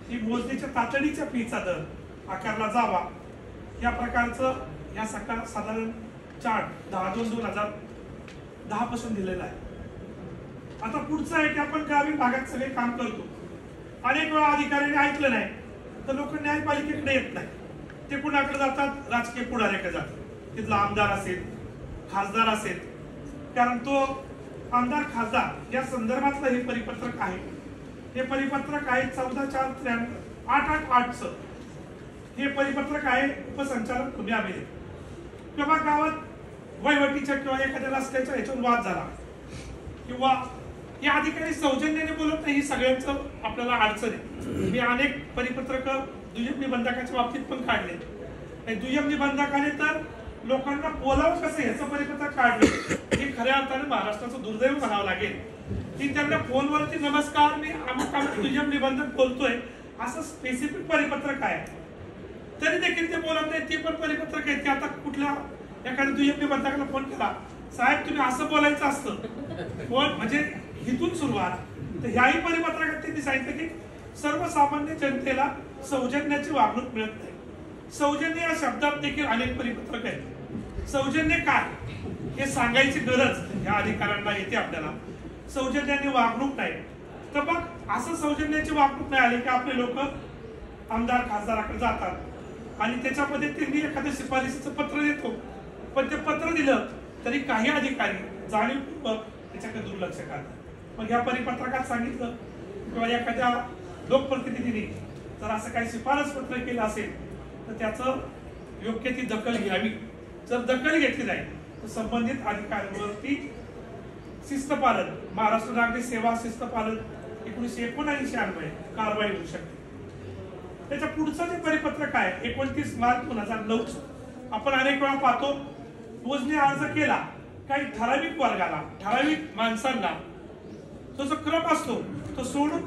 ही मोजणीच्या तातडीच्या फीचा दर आकारला जावा. या प्रकारचं या सकाळ साधारण चार्ट दहा दोन दोन हजार दहा पासून दिलेला आहे. आता पुढचं आहे की आपण ग्रामीण भागात सगळे काम करतो. अनेक वेळा अधिकाऱ्यांनी ऐकलं नाही तर लोक न्यायपालिकेकडे येत नाही. ते कुणाकडे जातात राजकीय पुढाऱ्याकडे जातात. तिथला आमदार असेल खासदार असेल. कारण तो आमदार खासदार या संदर्भातलं हे परिपत्रक आहे. हे परिपत्रक आहे चौदा चार त्र्याण्णव आठ आठ आठचं. हे परिपत्रक आहे उपसंचालक तुम्ही अभिलेख किंवा गावात वहिवटीच्या किंवा एखाद्या रस्त्याच्या ह्याच्यावर वाद झाला. किंवा या अधिकारी सौजन्याने बोलत नाही ही सगळ्यांचं आपल्याला अडचण आहे. मी अनेक परिपत्रक दुय्यम निबंधकाच्या बाबतीत पण काढले. दुय्यम निबंधकाने तर लोकांना बोलावं कसं याचं परिपत्रक काढलं. हे खऱ्या अर्थाने महाराष्ट्राचं दुर्दैव म्हणावं लागेल. की त्यांना फोनवरती नमस्कार मी अमुक अमुक दुय्यम निबंधक बोलतोय असं स्पेसिफिक परिपत्रक आहे. तरी देखील ते बोलत नाही ते पण परिपत्रक आहे. ते आता कुठल्या एखाद्या दुय्यम निबंधकाला फोन केला साहेब तुम्ही असं बोलायचं असतं. फोन म्हणजे हिथून सुरुवात. तर ह्याही परिपत्रकात त्यांनी सांगितलं की सर्वसामान्य जनतेला सौजन्याची वागणूक मिळत नाही. सौजन्य या शब्दात देखील अनेक परिपत्रक आहेत. सौजन्य काय? हे सांगायची गरज या अधिकाऱ्यांना येते आपल्याला. सौजन्याने वागणूक नाही. तर मग असं सौजन्याची वागणूक नाही आली की आपले लोक आमदार खासदाराकडे जातात. आणि त्याच्यामध्ये त्यांनी एखाद्या शिफारशीचं पत्र देतो. पण ते पत्र दिलं तरी काही अधिकारी जाणीवपूर्वक त्याच्याकडे दुर्लक्ष करतात. मग या परिपत्रकात सांगितलं किंवा एखाद्या लोकप्रतिनिधीने जर असं काही शिफारस पत्र केलं असेल तर त्याचं योग्य ती दखल घ्यावी. जर दखल घेतली नाही तर संबंधित अधिकाऱ्यांवरती शिस्त पालन महाराष्ट्र नागरिक सेवा शिस्त पालन एकोणीशे एकोणऐंशी अन्वये कारवाई होऊ शकते. त्याच्या पुढचं जे परिपत्रक आहे एकोणतीस मार्च दोन हजार नऊ आपण अनेक वेळा पाहतो मोजणी अर्ज केला. काही ठराविक वर्गाला ठराविक माणसांना तो जो क्रम असतो तो सोडून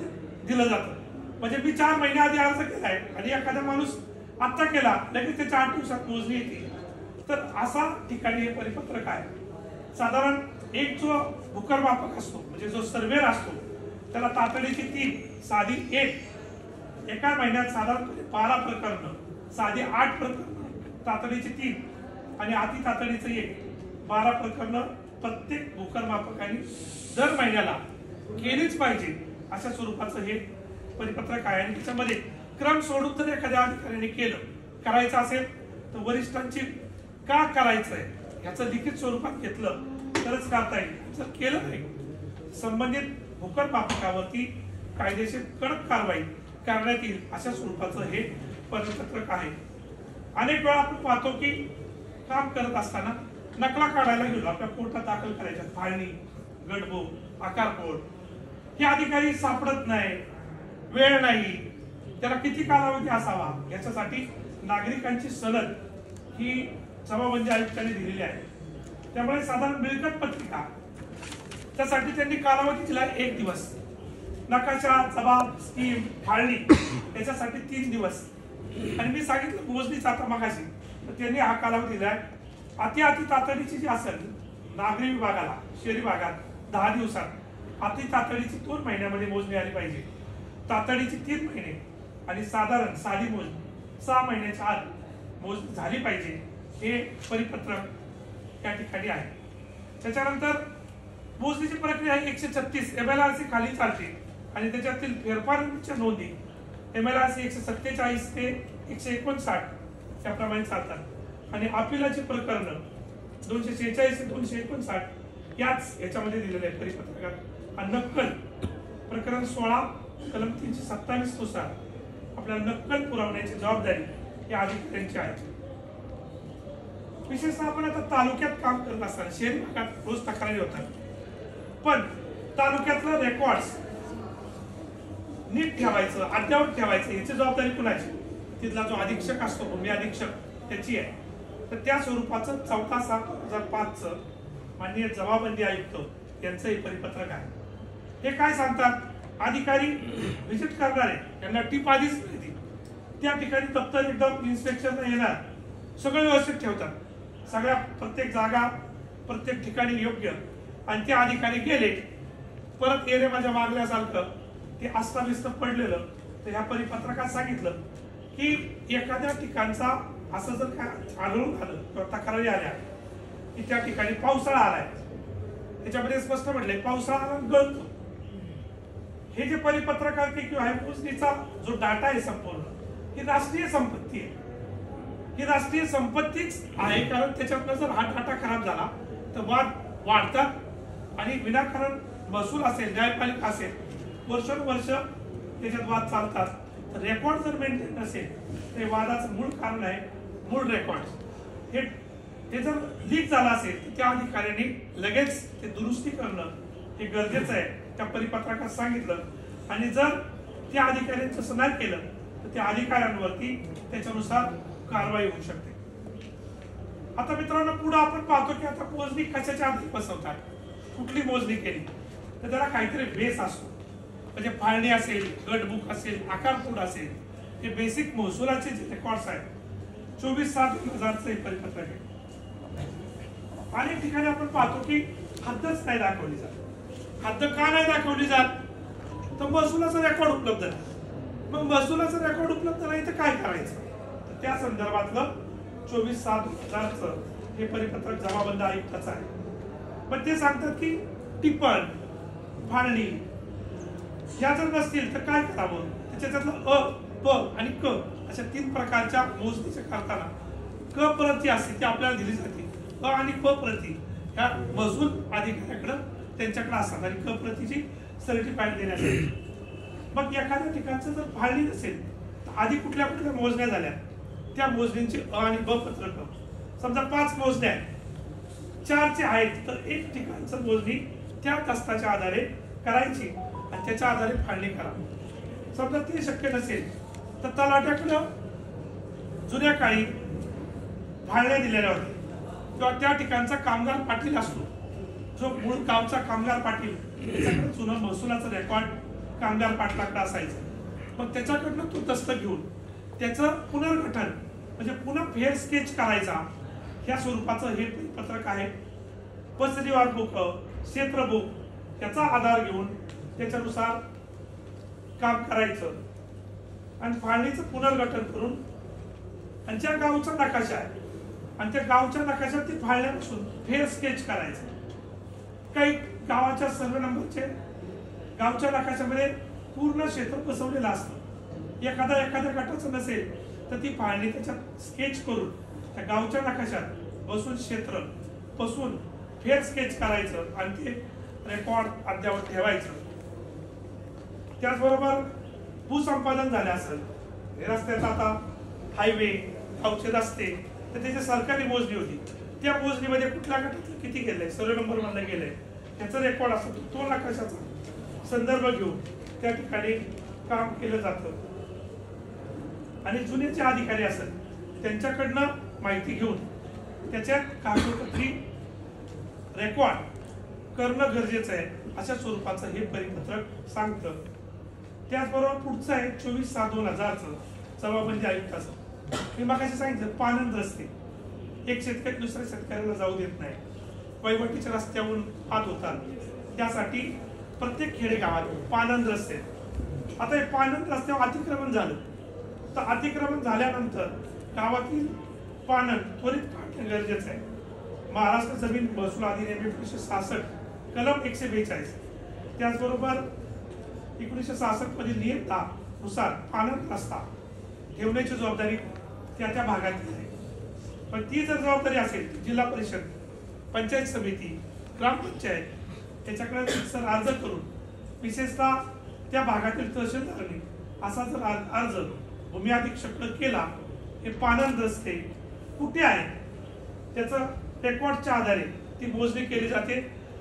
दिलं जातं. म्हणजे मी चार महिन्याआधी अर्ज केलाय आणि एखादा माणूस आत्ता केला लगेच त्याच्या आठ दिवसात मोजणी येते. तर असा ठिकाणी हे परिपत्रक आहे. साधारण एक जो भूकरमापक असतो म्हणजे जो सर्वेर असतो त्याला तातडीची तीन साधी एक एका महिन्यात साधारण बारा प्रकरण साधी आठ प्रकरण तातडीची तीन आणि अति तातडीचं एक बारा प्रकरण प्रत्येक भूकरमापकाने दर महिन्याला केलीच पाहिजे अशा स्वरूपाचं हे परिपत्रक आहे. आणि त्याच्यामध्ये क्रम सोडून जर एखाद्या अधिकाऱ्याने केलं करायचं असेल तर वरिष्ठांची का करायचंय ह्याचं लिखित स्वरूपात घेतलं तरच करता येईल. जर केलं नाही संबंधित भूकट मापकावरती कायदेशीर कडक कारवाई करण्यात येईल अशा स्वरूपाचं हे परिपत्रक आहे. अनेक वेळा आपण पाहतो की काम करत असताना नकला काढायला गेलो. आपल्या कोर्टात दाखल करायच्या फाळणी गडबो आकारपोट. हे अधिकारी सापडत नाही. वेळ नाही. त्याला किती कालावधी असावा? याच्यासाठी नागरिकांची सनद ही जमाबंदी आयुक्तांनी दिलेली आहे. त्यामुळे साधारण मिळकत पत्रिका. त्यासाठी त्यांनी कालावधी दिला एक दिवस. नकाशा जबाब स्कीम फाळणी याच्यासाठी तीन दिवस. आणि मी सांगितलं मोजणीच आता मगाशी. तर त्यांनी हा कालावधी दिलाय. अति अति तातडीची जी असेल नागरी विभागाला शहरी भागात दहा दिवसात अति तातडीची दोन महिन्यामध्ये मोजणी आली पाहिजे. तातडीची तीन महिने आणि साधारण साधी मोजणी सहा महिन्याच्या आत मोजणी झाली पाहिजे हे परिपत्रक त्या ठिकाणी आहे. त्याच्यानंतर मोजणीची प्रक्रिया ही एकशे छत्तीस एम एल आर सी खाली चालते आणि त्याच्यातील फेरफारच्या नोंदी एम एल आर सी एकशे सत्तेचाळीस ते एकशे एकोणसाठ त्याप्रमाणे चालतात. आणि अपिलाची प्रकरणं दोनशे शेहेचाळीस ते दोनशे एकोणसाठ याच याच्यामध्ये दिलेले आहेत परिपत्रकात. नक्कल प्रकरण सोळा कलम तीनशे सत्तावीसनुसार आपल्याला नक्कल पुरवण्याची जबाबदारी या अधिकाऱ्यांची आहे. विशेषतः आपण आता तालुक्यात काम करत असताना शहरी भागात रोज तक्रारी होतात. पण तालुक्यातलं रेकॉर्ड्स नीट ठेवायचं अद्यावत ठेवायचं याची जबाबदारी कुणाची? तिथला जो अधीक्षक असतो भूमी अधीक्षक त्याची आहे. तर त्या स्वरूपाचं चौथा सात दोन हजार पाचचं माननीय जबाबंदी आयुक्त यांचं हे परिपत्रक आहे. हे काय सांगतात? अधिकारी व्हिजिट करणारे यांना टीप आधीच माहिती त्या ठिकाणी दप्तर एकदम इन्स्पेक्शन येणार. सगळं व्यवस्थित ठेवतात. सगळ्या प्रत्येक जागा प्रत्येक ठिकाणी योग्य. आणि ते अधिकारी गेले परत येणे माझ्या मागल्यासारखं ते अस्ताव्यस्त पडलेलं तर ह्या परिपत्रकात सांगितलं. की एखाद्या ठिकाणचा असं जर काय आढळून आलं किंवा तक्रारी आल्या की त्या ठिकाणी पावसाळा आलाय त्याच्यामध्ये स्पष्ट म्हटलंय पावसाळा गळतो. हे जे परिपत्रक आहे किंवा हे जो डाटा आहे संपूर्ण ही राष्ट्रीय संपत्ती आहे. ही राष्ट्रीय संपत्तीच आहे कारण त्याच्यातनं जर हा डाटा खराब झाला तर वाद वाढतात. आणि विनाकारण महसूल असेल न्यायपालिका असेल वर्षानुवर्ष त्याच्यात वाद चालतात. तर रेकॉर्ड जर मेंटेन नसेल ते वादाचं मूळ कारण आहे मूळ रेकॉर्ड हे ते जर लीक झालं असेल तर त्या अधिकाऱ्यांनी लगेच ते दुरुस्ती करणं हे गरजेचं आहे. त्या परिपत्रकात सांगितलं. आणि जर त्या अधिकाऱ्यांनी तसं नाही केलं तर त्या अधिकाऱ्यांवरती त्याच्यानुसार कारवाई होऊ शकते. आता मित्रांनो पुढे आपण पाहतो की आता मोजणी कशाच्या आधी बसवतात कुठली मोजणी केली? तर त्याला काहीतरी बेस असतो. म्हणजे फाळणी असेल गटबुक असेल आकारपूड असेल हे बेसिक महसुलाचे जे रेकॉर्ड्स आहेत चोवीस सात दोन हजारचं हे परिपत्रक आहे. अनेक ठिकाणी आपण पाहतो की हद्दच नाही दाखवली जात. हद्द का नाही दाखवली जात? तर महसुलाचा रेकॉर्ड उपलब्ध नाही. मग महसुलाचा रेकॉर्ड उपलब्ध नाही तर काय करायचं? तर त्या संदर्भातलं चोवीस सात हजारचं हे परिपत्रक जमाबंद आयुक्ताचं आहे. पण ते सांगतात की टिप्पण फाळणी ह्या जर नसतील तर काय करावं? त्याच्यातलं अ प आणि क अशा तीन प्रकारच्या मोजणीच्या करताना क प्रती असते ती आपल्याला दिली जाते. अ आणि प प्रती ह्या महसूल अधिकाऱ्याकडं त्यांच्याकडे असतात आणि क प्रतीची सर्टिफाईड देण्यात येते. मग एखाद्या ठिकाणचं जर फाळणी नसेल तर आधी कुठल्या कुठल्या मोजण्या झाल्या? त्या मोजणींची अ आणि ब पत्रक. समजा पाच मोजण्या आहेत. चारचे आहेत तर एक ठिकाणचं मोजणी त्या तस्ताच्या आधारे करायची. आणि त्याच्या आधारे फाळणी करा. समजा ते शक्य नसेल तर तलाट्याकडं जुन्या काळी फाळण्या दिलेल्या होत्या. किंवा त्या ठिकाणचा कामगार पाटील असतो. जो मूळ गावचा कामगार पाटील जुनं महसुलाचं रेकॉर्ड कामगार पाटलाकडे असायचं. मग त्याच्याकडनं तो दस्त घेऊन त्याचं पुनर्गठन म्हणजे पुन्हा फेर स्केच करायचा. ह्या स्वरूपाचं हे पत्रक आहे. पसरीवार बुक क्षेत्र बुक याचा आधार घेऊन त्याच्यानुसार काम करायचं. आणि फाळणीचं पुनर्गठन करून आणि ज्या गावचा नकाशा आहे. आणि त्या गावच्या नकाशात ती फाळण्यापासून फेर स्केच करायचं. काही गावाच्या सर्व नंबरचे गावच्या नकाशामध्ये पूर्ण क्षेत्र बसवलेलं असतं. एखादा एखाद्या गटाचं नसेल तर ती फाळणी त्याच्यात स्केच करून त्या गावच्या नकाशात बसून क्षेत्र बसून फेर स्केच करायचं आणि ते रेकॉर्ड अद्यावत ठेवायचं. त्याचबरोबर भूसंपादन झाले असेल. हे रस्त्याचा आता हायवे औषध रस्ते तर त्याची सरकारी मोजणी होती त्या मोजणीमध्ये कुठल्या गटातलं किती गेलंय सर्व नंबर मधलं गेलंय. त्याचा रेकॉर्ड असतो तो नकाशाचा संदर्भ घेऊन त्या ठिकाणी काम केलं जातं. आणि जुने जे अधिकारी असत त्यांच्याकडनं माहिती घेऊन त्याच्या कागदपत्री रेकॉर्ड करणं गरजेचं आहे अशा स्वरूपाचं हे परिपत्रक सांगतं. त्याचबरोबर पुढचं आहे चोवीस सात दोन हजारचं जबाबंदी आयुक्ताचं. मी मागाशी सांगितलं पानंद रस्ते. एक शेतकरी दुसऱ्या शेतकऱ्याला जाऊ देत नाही. वैवटीच्या रस्त्यावरून आत होतात. त्यासाठी प्रत्येक खेडेगावात पानंद रस्ते आता हे पानंद रस्त्यावर अतिक्रमण झालं. तर अतिक्रमण झाल्यानंतर गावातील पानंद त्वरित काढणे गरजेचं आहे. महाराष्ट्र जमीन महसूल अधिनियम एकोणीसशे सहासष्ट कलम एकशे बेचाळीस. त्याचबरोबर एकोणीसशे सहासष्टमध्ये नियम पालननुसार रस्ता ठेवण्याची जबाबदारी त्या त्या भागातली आहे पण ती जर जबाबदारी असेल जिल्हा परिषद पंचायत समिती ग्रामपंचायत याच्याकडे सर अर्ज करून विशेषतः त्या भागातील तहसीलदारांनी असा जर अर्ज- अर्ज भूमी अधीक्षकडे केला हे पानंद रस्ते कुठे आहे त्याचं रेकॉर्डच्या आधारे ती मोजणी केली जाते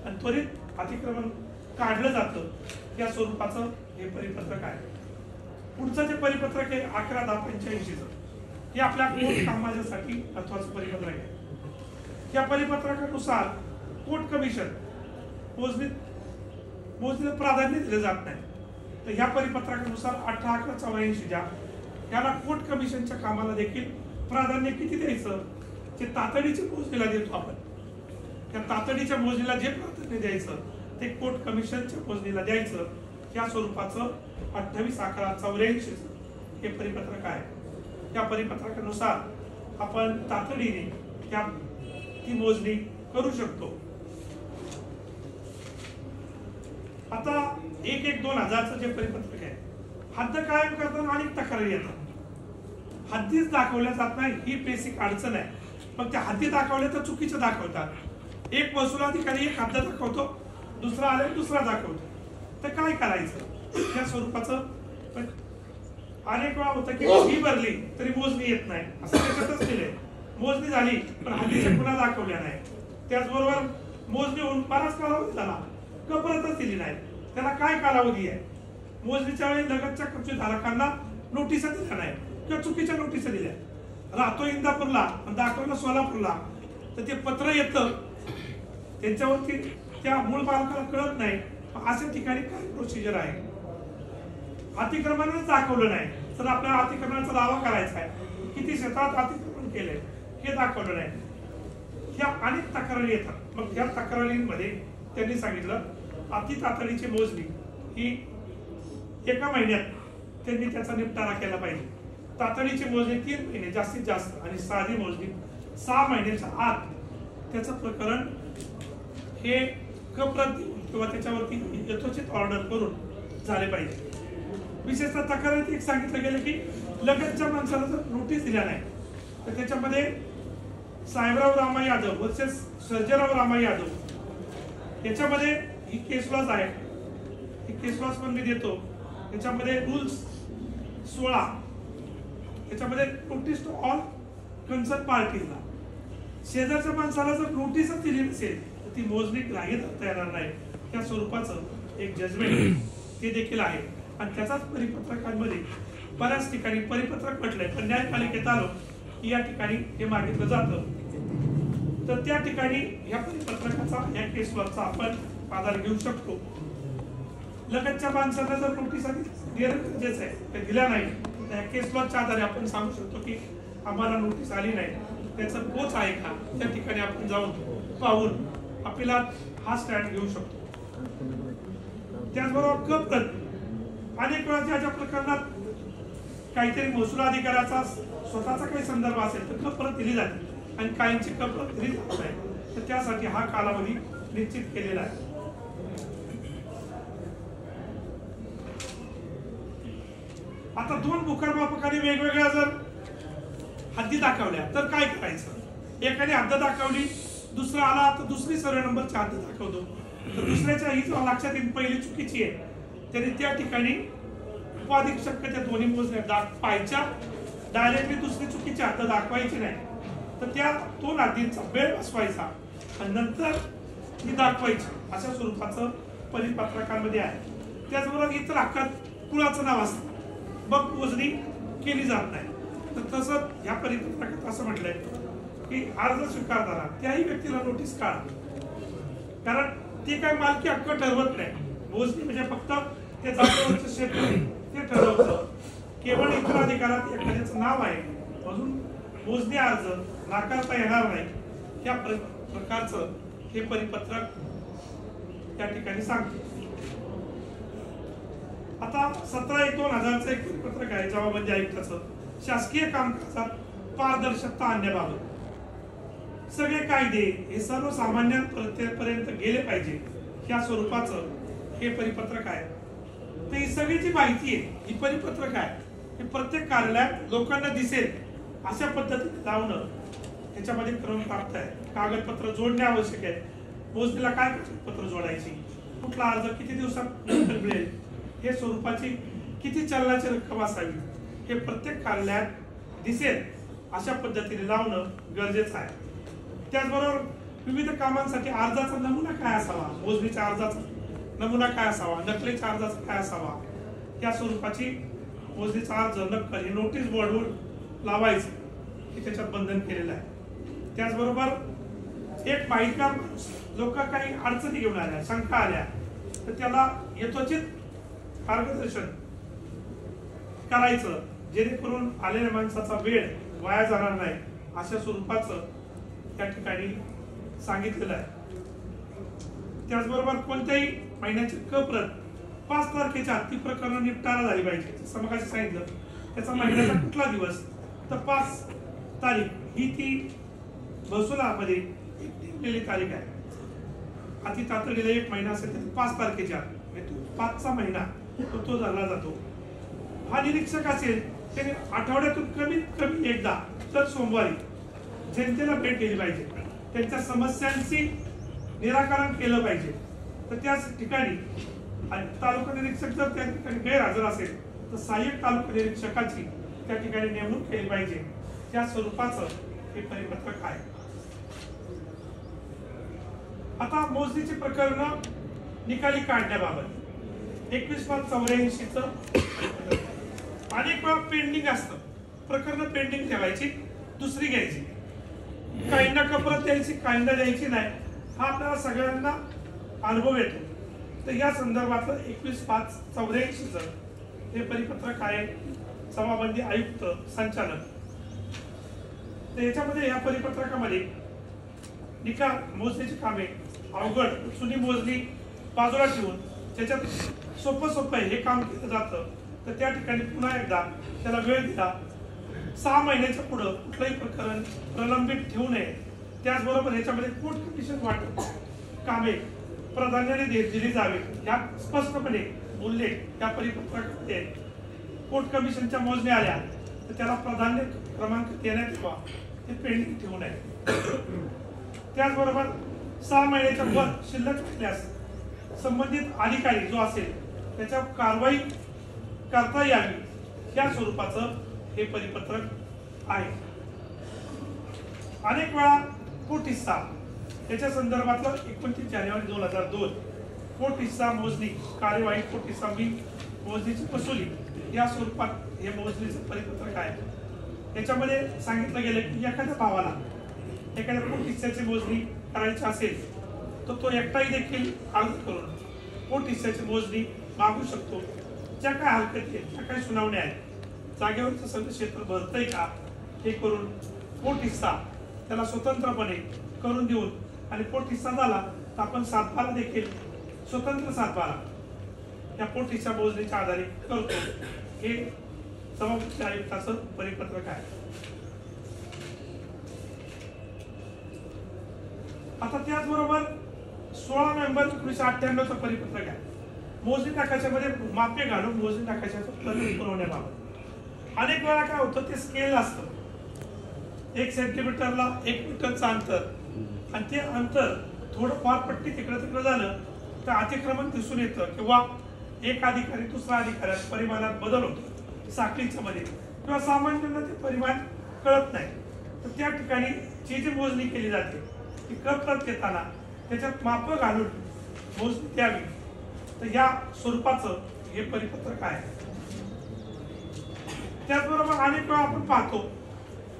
आणि त्वरित अतिक्रमण काढलं जातं. या स्वरूपाचं हे परिपत्रक आहे. पुढचं जे परिपत्रक आहे अकरा दहा पंच्याऐंशीचं हे आपल्या कोर्ट कामाच्यासाठी महत्वाचं परिपत्रक आहे. या परिपत्रकानुसार कोर्ट कमिशन मोजणीत मोजणीला प्राधान्य दिलं जात नाही. तर ह्या परिपत्रकानुसार अठरा अकरा चौऱ्याऐंशी ज्या याला कोर्ट कमिशनच्या कामाला देखील प्राधान्य किती द्यायचं? ते तातडीच्या मोजणीला देतो आपण. त्या तातडीच्या मोजणीला जे प्राधान्य द्यायचं ते कोर्ट कमिशनच्या मोजणीला द्यायचं या स्वरूपाचं अठ्ठावीस अकरा चौऱ्याऐंशी हे परिपत्रक आहे. या परिपत्रकानुसार आपण तातडीने त्या ती मोजणी करू शकतो. आता एक एक दोन हजारचं जे परिपत्रक आहे हद्द कायम करताना अनेक तक्रारी येतात. हद्दीच दाखवल्या जात नाही ही बेसिक अडचण आहे. मग त्या हद्दी दाखवल्या तर चुकीचं दाखवतात. एक महसूल अधिकारी एक हद्द दाखवतो दुसरा आले दुसरा दाखवतो. तर काय करायचं? या स्वरूपाचं पण अनेक वेळा होतं की फी भरली तरी मोजणी येत नाही. असं त्याच्यातच दिलंय मोजणी झाली पण हल्लीच्या पुन्हा दाखवल्या नाही. त्याचबरोबर मोजणी होऊन बराच कालावधी झाला. का परतच दिली नाही. त्याला काय कालावधी आहे? मोजणीच्या वेळी लगतच्या कब्जे धारकांना नोटिसा दिल्या नाही. किंवा चुकीच्या नोटिसा दिल्या. राहतो इंदापूरला दाखवलं सोलापूरला. तर ते पत्र येतं. त्यांच्यावरती त्या मूळ बालकाला कळत नाही. अशा ठिकाणी काय प्रोसिजर आहे? अतिक्रमणच दाखवलं नाही. तर आपल्याला अतिक्रमणाचा दावा करायचा आहे. किती शेतात अतिक्रमण केलंय हे दाखवलं नाही. ह्या अनेक तक्रारी येतात. मग या तक्रारींमध्ये त्यांनी सांगितलं अति तातडीची मोजणी ही एका महिन्यात त्यांनी त्याचा निपटारा केला पाहिजे. तातडीची मोजणी तीन महिने जास्तीत जास्त आणि साधी मोजणी सहा महिन्याच्या आत त्याचं प्रकरण हे कप्रत देऊन किंवा त्याच्यावरती यथोचित ऑर्डर करून झाले पाहिजे. विशेषतः तक्रारीत एक सांगितलं गेलं की लगतच्या माणसाला जर नोटीस दिल्या नाही तर त्याच्यामध्ये साहेबराव रामा यादव वर्सेस सर्जेराव रामा यादव याच्यामध्ये ही केस आहे. ही केस पण मी देतो. याच्यामध्ये रुल्स सोळा. याच्यामध्ये नोटीस टू ऑल कन्सर्न पार्टीजला शेजारच्या माणसाला जर नोटीसच दिली नसेल ती मोजणी ग्राह्य धरता येणार नाही. त्या स्वरूपाचं एक जजमेंट ते देखील आहे. आणि त्याचाच परिपत्रकांमध्ये बऱ्याच ठिकाणी परिपत्रक म्हटलंय. पण न्यायपालिकेत आलो की या ठिकाणी हे मागितलं जातं. तर त्या ठिकाणी या परिपत्रकाचा या केसवरचा आपण आधार घेऊ शकतो. लगतच्या माणसांना जर नोटीसाठी देणं गरजेचं आहे. त्या दिला नाही. तर या केसवरच्या आधारे आपण सांगू शकतो की आम्हाला नोटीस आली नाही. त्याचं कोच आहे का? त्या ठिकाणी आपण जाऊन पाहून आपल्याला हा स्टँड घेऊ शकतो. त्याचबरोबर कप्रत अनेक वेळा ज्या ज्या प्रकरणात काहीतरी महसूल अधिकाऱ्याचा स्वतःचा काही संदर्भ असेल तर कप्रत दिली जाते. आणि काहींची कप्रत दिली जात नाही. तर त्यासाठी हा कालावधी निश्चित केलेला आहे. आता दोन भूकरमापकाने वेगवेगळ्या जर हद्दी दाखवल्या तर काय करायचं? एकाने हद्द दाखवली दुसरा आला तर दुसरी सरळ नंबर चार दाखवतो. तर दुसऱ्याच्या ही लक्षात येईल पहिली चुकीची आहे. त्याने त्या ठिकाणी उपाधीक्षक त्या दोन्ही मोजण्या दाख पाहायच्या डायरेक्टली दुसरी चुकीची आता दाखवायची नाही. तर त्या दोन नातींचा वेळ बसवायचा आणि नंतर ती दाखवायची. अशा स्वरूपाचं परिपत्रकांमध्ये आहे. त्याचबरोबर इतर हक्कात कुळाचं नाव असतं. मग मोजणी केली जात नाही. तर तसं ह्या परिपत्रकात असं म्हटलंय. की अर्ज स्वीकारताना त्याही व्यक्तीला नोटीस काढा. कारण ते काय मालकी हक्क ठरवत नाही. मोजणी म्हणजे फक्त ते जागेवरचं क्षेत्र ते ठरवतं. केवळ इतर अधिकारात एखाद्याचं नाव आहे म्हणून मोजणी अर्ज नाकारता येणार नाही. त्या प्र- प्रकारचं हे परिपत्रक त्या ठिकाणी सांगते. आता सतरा एक दोन हजारचं एक परिपत्रक आहे जबाबंदी आयुक्ताचं. शासकीय कामकाजात पारदर्शकता आणण्याबाबत. सगळे कायदे हे सर्वसामान्यांपर्यंत गेले पाहिजे या स्वरूपाचं हे परिपत्रक आहे. तर ही सगळी जी माहिती आहे ही परिपत्रक आहे हे प्रत्येक कार्यालयात लोकांना दिसेल अशा पद्धतीने लावणं त्याच्यामध्ये क्रम प्राप्त आहे. कागदपत्र जोडणे आवश्यक आहे. मोजणीला काय कागदपत्र जोडायची? कुठला अर्ज किती दिवसात नंतर मिळेल? हे स्वरूपाची किती चलनाची रक्कम असावी? हे प्रत्येक कार्यालयात दिसेल अशा पद्धतीने लावणं गरजेचं आहे. त्याचबरोबर विविध कामांसाठी अर्जाचा नमुना काय असावा? मोजणीच्या अर्जाचा नमुना काय असावा? नकलेच्या अर्जाचा काय असावा? त्या स्वरूपाची मोजणीचा अर्ज नक्कल ही नोटीस बोर्डवर लावायचं हे त्याच्यात बंधन केलेलं आहे. त्याचबरोबर एक माहितगार माणूस जो का काही अडचणी घेऊन आल्या शंका आल्या तर त्याला यथोचित मार्गदर्शन करायचं जेणेकरून आलेल्या माणसाचा वेळ वाया जाणार नाही अशा स्वरूपाचं त्या ठिकाणी सांगितलेलं आहे. त्याचबरोबर कोणत्याही महिन्याची क प्रत पाच तारखेच्या आत प्रकरण निपटारा झाली पाहिजे. समकाशी सांगितलं त्याचा महिन्याचा कुठला दिवस? तर पाच तारीख ही ती महसुलामध्ये एक नेमलेली तारीख आहे. अति तातडीला एक महिना असेल तर पाच तारखेच्या म्हणजे पाचचा महिना तो तो धरला जातो. हा निरीक्षक असेल त्याने आठवड्यातून कमीत कमी एकदा तर सोमवारी जनतेला भेट दिली पाहिजे. त्यांच्या समस्यांची निराकरण केलं पाहिजे. तर त्याच ठिकाणी आणि तालुका निरीक्षक जर त्या ठिकाणी गैरहजर असेल तर सहाय्यक तालुका निरीक्षकाची त्या ठिकाणी नेमणूक केली पाहिजे. त्या स्वरूपाचं हे परिपत्रक आहे. आता मोजणीची प्रकरण निकाली काढण्याबाबत. एकवीस मार्च चौऱ्याऐंशीच अनेक वेळा पेंडिंग असतं. प्रकरण पेंडिंग ठेवायची दुसरी घ्यायची. काहींना कपरत द्यायची काहींना द्यायची नाही हा आपल्याला सगळ्यांना अनुभव येतो. तर या संदर्भातलं एकवीस पाच चौऱ्याऐंशीच हे परिपत्रक आहे सभाबंदी आयुक्त संचालक. तर याच्यामध्ये या परिपत्रकामध्ये निकाल मोजणीची कामे अवघड सुनी मोजणी बाजूला ठेवून त्याच्यात सोपं सोपं आहे हे काम केलं जातं. तर त्या ठिकाणी पुन्हा एकदा त्याला वेळ दिला. सहा महिन्याच्या पुढं कुठलंही प्रकरण प्रलंबित ठेवू नये. त्याचबरोबर याच्यामध्ये कोर्ट कंडिशन वाटप कामे प्राधान्याने दिली जावे या स्पष्टपणे उल्लेख या परिपत्रकामध्ये कोर्ट कमिशनच्या मोजण्या आल्या. तर त्याला प्राधान्य क्रमांक देण्यात यावा. हे पेंडिंग ठेवू नये. त्याचबरोबर सहा महिन्याच्या वर शिल्लक असल्यास संबंधित अधिकारी जो असेल त्याच्या कारवाई करता यावी. या स्वरूपाचं हे परिपत्रक आहे. अनेक वेळा पोट हिस्सा त्याच्या संदर्भातलं एकोणतीस जानेवारी दोन हजार दोन पोट हिस्सा मोजणी कार्यवाही पोट हिस्सा बिल मोजणीची वसुली या स्वरूपात हे मोजणीचं परिपत्रक आहे. याच्यामध्ये सांगितलं गेलं की एखाद्या भावाला एखाद्या पोट हिस्स्याची मोजणी करायची असेल तर तो एकटाही देखील अर्ज करून पोट हिस्स्याची मोजणी मागू शकतो. ज्या काय हरकती आहेत ज्या काय सुनावण्या आहेत जागेवरचं सगळं क्षेत्र भरतंय का? हे करून पोट हिस्सा त्याला स्वतंत्रपणे करून देऊन आणि पोट हिस्सा झाला तर आपण सातबारा देखील स्वतंत्र सातबारा या पोट हिस्सा मोजणीच्या आधारे करतो. हे सभापती आयुक्ताचं परिपत्रक आहे. आता त्याचबरोबर सोळा नोव्हेंबर एकोणीशे अठ्ठ्याण्णवचं परिपत्रक आहे. मोजणी टाकायच्यामध्ये मापे घालून मोजणी टाकायच्या पुरवण्याबाबत अनेक वेळा काय होतं ते स्केल असतं. एक सेंटीमीटरला एक मीटरचं अंतर. आणि ते अंतर थोडं फार पट्टी तिकडं तिकडं झालं तर अतिक्रमण दिसून येतं किंवा एक अधिकारी दुसरा अधिकाऱ्यात परिमाणात बदल होतो साखळीच्या मध्ये. किंवा सामान्यांना ते परिमाण कळत नाही. तर त्या ठिकाणी जी जी मोजणी केली जाते ती करतात घेताना त्याच्यात माप घालून मोजणी द्यावी. तर या स्वरूपाचं हे परिपत्रक आहे. त्याचबरोबर अनेक वेळा आपण पाहतो.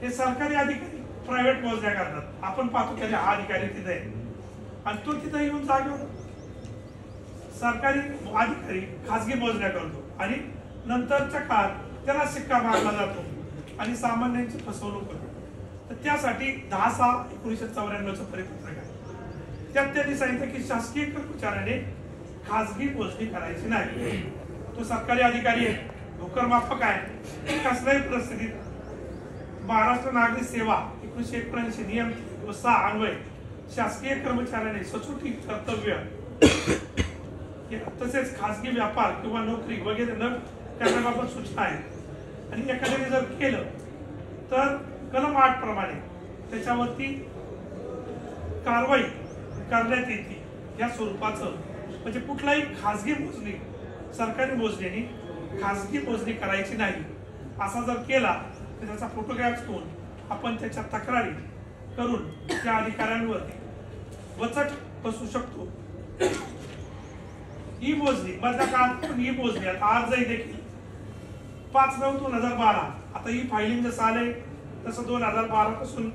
हे सरकारी अधिकारी प्रायव्हेट मोजण्या करतात. आपण पाहतो की हा अधिकारी तिथे आणि तो तिथे येऊन जागेवर सरकारी अधिकारी खासगी मोजण्या करतो. आणि नंतरच्या काळात त्याला शिक्का मारला जातो. आणि सामान्यांची फसवणूक होते. तर त्यासाठी दहा सहा एकोणीसशे चौऱ्याण्णवचं परिपत्रक आहे. त्यात त्यांनी सांगितलं की शासकीय कर्मचाऱ्याने खासगी मोजणी करायची नाही. तो सरकारी अधिकारी आहे. भूकरमापक आहे कसल्याही परिस्थितीत महाराष्ट्र नागरिक सेवा एकोणीसशे एकोणऐंशी नियम व सहा अन्वय शासकीय कर्मचाऱ्याने सचोटी कर्तव्य. तसेच खासगी व्यापार किंवा नोकरी वगैरे न करण्याबाबत सूचना आहेत आणि एखाद्याने जर केलं तर कलम आठ प्रमाणे त्याच्यावरती कारवाई करण्यात येते. या स्वरूपाचं म्हणजे कुठलाही खासगी मोजणी सरकारी मोजणीने खासगी मोजणी करायची नाही. असा जर केला तर त्याचा फोटोग्राफ घेऊन आपण त्याच्या तक्रारी करून त्या अधिकाऱ्यांवरती वचक बसू शकतो. ही मोजणी मधल्या काळात पण ही मोजणी आता आजही देखील पाच नऊ दोन हजार बारा. आता ही फायलिंग जसं आले तसं दोन हजार बारा पासून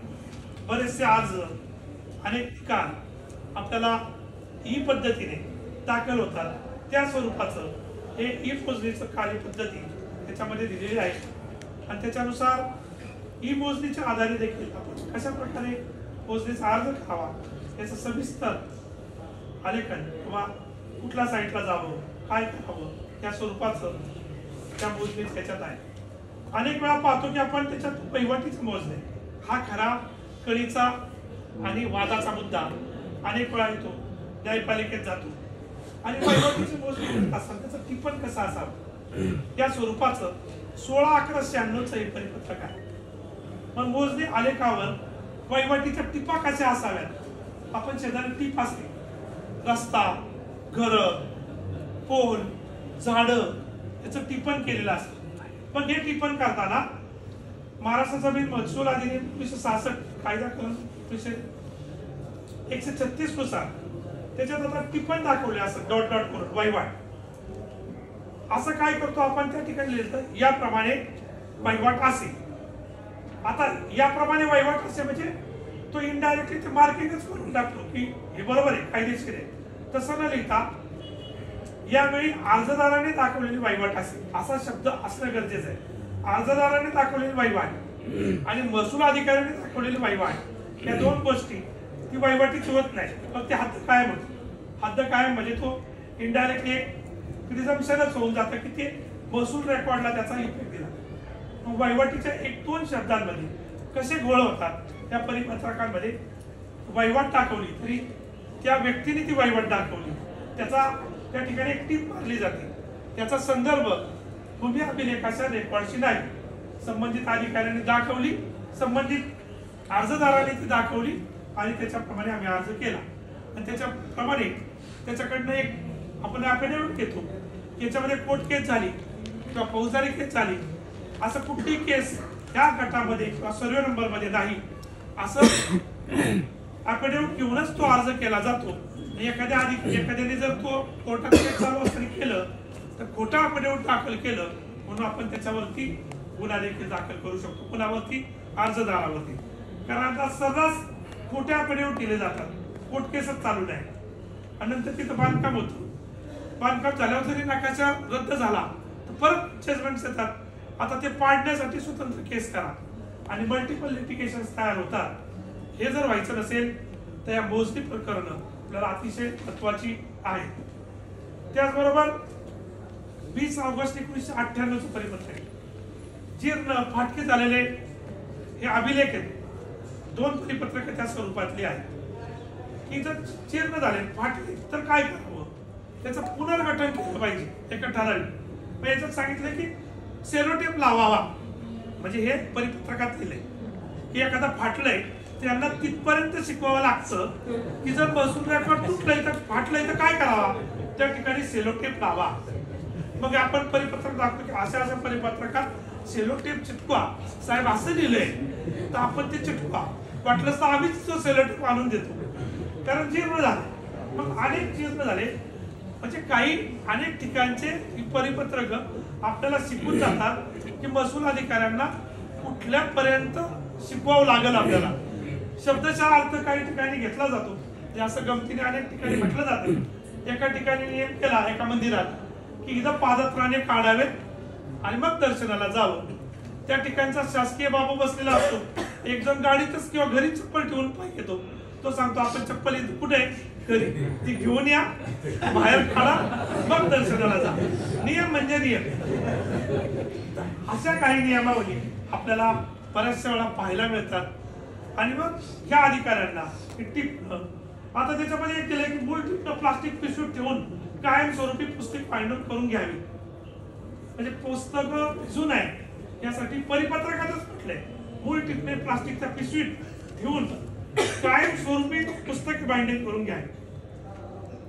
बरेचसे अर्ज अनेक ठिकाण आपल्याला ई पद्धतीने दाखल होतात. त्या स्वरूपाचं हे ई मोजणीचं कार्यपद्धती त्याच्यामध्ये दिलेली आहे. आणि त्याच्यानुसार ई मोजणीच्या आधारे देखील आपण कशा प्रकारे मोजणीचा अर्ज करावा याचं सविस्तर आलेखन किंवा कुठल्या साईटला जावं काय करावं या स्वरूपाचं त्या मोजणीत त्याच्यात आहे. अनेक वेळा पाहतो की आपण त्याच्यात वहिवाटीचं मोजणे हा खरा कळीचा आणि वादाचा मुद्दा अनेक वेळा येतो. न्यायपालिकेत जातो. आणि वहिवाटीची मोजणी असतात त्याचं टिपण कसं असावं? त्या स्वरूपाचं सोळा अकरा शहाण्णवचं हे परिपत्रक आहे. मग मोजणी आलेखावर वहिवाटीच्या टिपा कशा असाव्यात? आपण शेजारी टीप असते. रस्ता घर पोल झाड याचं टिपण केलेलं असतं. पण हे टिपण करताना महाराष्ट्राचा मी महसूल अधिनियम एकोणीसशे सहासष्ट कायदा कलम एकोणीसशे एकशे छत्तीसनुसार त्याच्यात आता टिपण दाखवले असं डॉट डॉट करून वहिवाट असं काय करतो आपण त्या ठिकाणी लिहिलं याप्रमाणे वहिवाट असे आता याप्रमाणे वहिवाट असे म्हणजे तो इनडायरेक्टली ते मार्किंगच करून टाकतो की हे बरोबर आहे कायदेशीर आहे. तसं न लिहिता यावेळी अर्जदाराने दाखवलेली वहिवाट असेल. असा शब्द असणं गरजेचं आहे. अर्जदाराने दाखवलेली वहिवाट आणि महसूल अधिकाऱ्याने दाखवलेली वहिवाट या दोन गोष्टी ती वहिवाटीची होत नाही. मग ते हद्द कायम होते. हद्द कायम म्हणजे तो इनडायरेक्टली एक प्रिझम्पशनच होऊन जातं की ते महसूल रेकॉर्डला त्याचा इफेक्ट दिला. मग वहिवाटीच्या एक दोन शब्दांमध्ये कसे गोळ होतात त्या परिपत्रकांमध्ये वहिवाट दाखवली तरी त्या व्यक्तीने ती वहिवाट दाखवली. त्याचा त्या ठिकाणी एक टीप मारली जाते. त्याचा संदर्भ भूमी अभिलेखाच्या रेकॉर्डशी नाही. संबंधित अधिकाऱ्यांनी दाखवली संबंधित अर्जदाराने ती दाखवली आणि त्याच्याप्रमाणे आम्ही अर्ज केला. आणि त्याच्याप्रमाणे त्याच्याकडनं एक आपण अफिडेविट घेतो. याच्यामध्ये कोर्ट केस झाली किंवा फौजदारी केस झाली. असं कुठली केस त्या गटामध्ये किंवा सर्वे नंबरमध्ये नाही. असं अफिडेविट घेऊनच तो अर्ज केला जातो. आणि एखाद्या आधी एखाद्याने जर तो कोर्टात केस चालू असताना केलं तर खोटं अफिडेविट दाखल केलं म्हणून आपण त्याच्यावरती गुन्हा देखील दाखल करू शकतो. कुणावरती? अर्जदारावरती. कारण आता सर्रास खोटे अफिडेविट केले जातात. कोर्ट केसच चालू नाही. आणि नंतर तिथं बांधकाम होतं. बांधकाम झाल्यावर जरी नकाशा रद्द झाला तर परत जजमेंट येतात. आता ते पाडण्यासाठी स्वतंत्र केस करा. आणि मल्टिपल लिटिगेशन तयार होतात. हे जर व्हायचं नसेल तर या मोजणी प्रकरणं आपल्याला अतिशय महत्वाची आहेत. त्याचबरोबर वीस ऑगस्ट एकोणीसशे अठ्ठ्याण्णवचं परिपत्रक जीर्ण फाटके झालेले हे अभिलेख आहेत. दोन परिपत्रक त्या स्वरूपातली आहेत. की जर चीर्ण झाले फाटले तर काय करावं? त्याचं पुनर्गठन केलं पाहिजे एका ठराविक. मग याच्यात सांगितलं की सेलोटेप लावावा. म्हणजे हे परिपत्रकात लिहिलंय की एखादा फाटलंय त्यांना तिथपर्यंत शिकवावं लागतं. की जर बसून रेकॉर्ड तुटलंय तर फाटलंय तर काय करावा? त्या ठिकाणी सेलोटेप लावा. मग आपण परिपत्रक दाखवतो की अशा अशा परिपत्रकात सेलोटेप चिटकवा. साहेब असं लिहिलंय. तर आपण ते चिटकवा. वाटलंच तर आम्हीच तो सेलोटेप आणून देतो. कारण जीर्ण झाले. मग अनेक जीर्ण झाले. म्हणजे काही अनेक ठिकाणचे परिपत्रक आपल्याला शिकून जातात की महसूल अधिकाऱ्यांना कुठल्या पर्यंत शिकवावं लागेल आपल्याला. शब्दशः अर्थ काही ठिकाणी घेतला जातो. म्हणजे असं गमतीने अनेक ठिकाणी म्हटलं जातं. एका ठिकाणी नियम केला एका मंदिरात की इथं पादत्राणे काढावेत आणि मग दर्शनाला जावं. त्या ठिकाणचा शासकीय बाबू बसलेला असतो. एक जण गाडीतच किंवा घरी चप्पल ठेवून पाय येतो तो सांगतो आपण चप्पल कुठे आहे? घरी. ती घेऊन या. बाहेर काढा. मग दर्शनाला जा. नियम म्हणजे नियम. अशा काही नियमावली आपल्याला बऱ्याचशा वेळा पाहायला मिळतात. आणि मग ह्या अधिकाऱ्यांना टिपणं आता त्याच्यामध्ये एक केलंय की मूळ टिपणं प्लास्टिक पिशवीत ठेवून कायमस्वरूपी पुस्तक फायनल करून घ्यावी. म्हणजे पुस्तक भिजून आहे. यासाठी परिपत्रकातच म्हटलंय. मूळ टिपणे प्लास्टिकच्या पिशवीत ठेवून कायम स्वरूपी पुस्तक बाइंडिंग करून घ्या.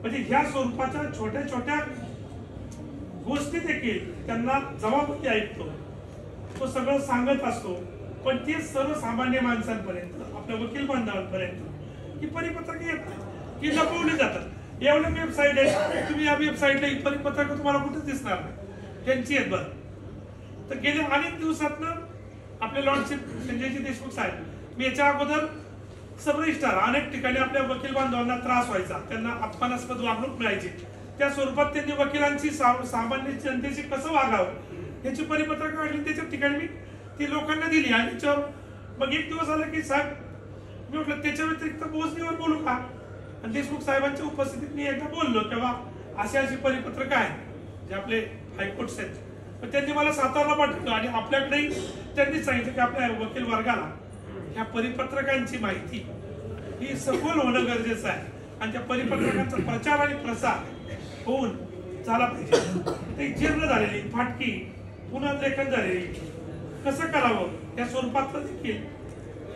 म्हणजे ह्या स्वरूपाच्या छोट्या छोट्या गोष्टी देखील त्यांना जबाबदारी ऐकतो. तो सगळं सांगत असतो. पण ते सर्वसामान्य माणसांपर्यंत आपल्या वकील बांधवांपर्यंत ही परिपत्रक येत नाही की लपवली जातात. एवढं वेबसाईट आहे. तुम्ही या वेबसाईटला ही परिपत्रक तुम्हाला कुठेच दिसणार नाही. त्यांची आहेत बरं. तर गेल्या अनेक दिवसातनं आपले लॉर्डशिप संजयजी देशमुख साहेब मी याच्या अगोदर सबरेजिस्ट्रार अनेक ठिकाणी आपल्या वकील बांधवांना त्रास व्हायचा. त्यांना अपमानास्पद वागणूक मिळायची. त्या स्वरूपात त्यांनी वकिलांची सामान्य जनतेशी कसं वागावं याची परिपत्रक काढली. त्याच्या ठिकाणी मी ती लोकांना दिली आणि त्याच्यावर मग एक दिवस आला की साहेब मी म्हटलं त्याच्या व्यतिरिक्त मोजणीवर बोलू का? आणि देशमुख साहेबांच्या उपस्थितीत मी एकदा बोललो तेव्हा अशी अशी परिपत्रक आहे जे आपले हायकोर्ट्स आहेत. पण त्यांनी मला सातारला पाठवलं आणि आपल्याकडेही त्यांनी सांगितलं की आपल्या वकील वर्गाला ह्या परिपत्रकांची माहिती ही सखोल होणं गरजेचं आहे. आणि त्या परिपत्रकांचा प्रचार आणि प्रसार होऊन झाला पाहिजे. ते जीर्ण झालेली फाटकी पुनर्लेखन झालेली. कसं करावं? या स्वरूपातलं देखील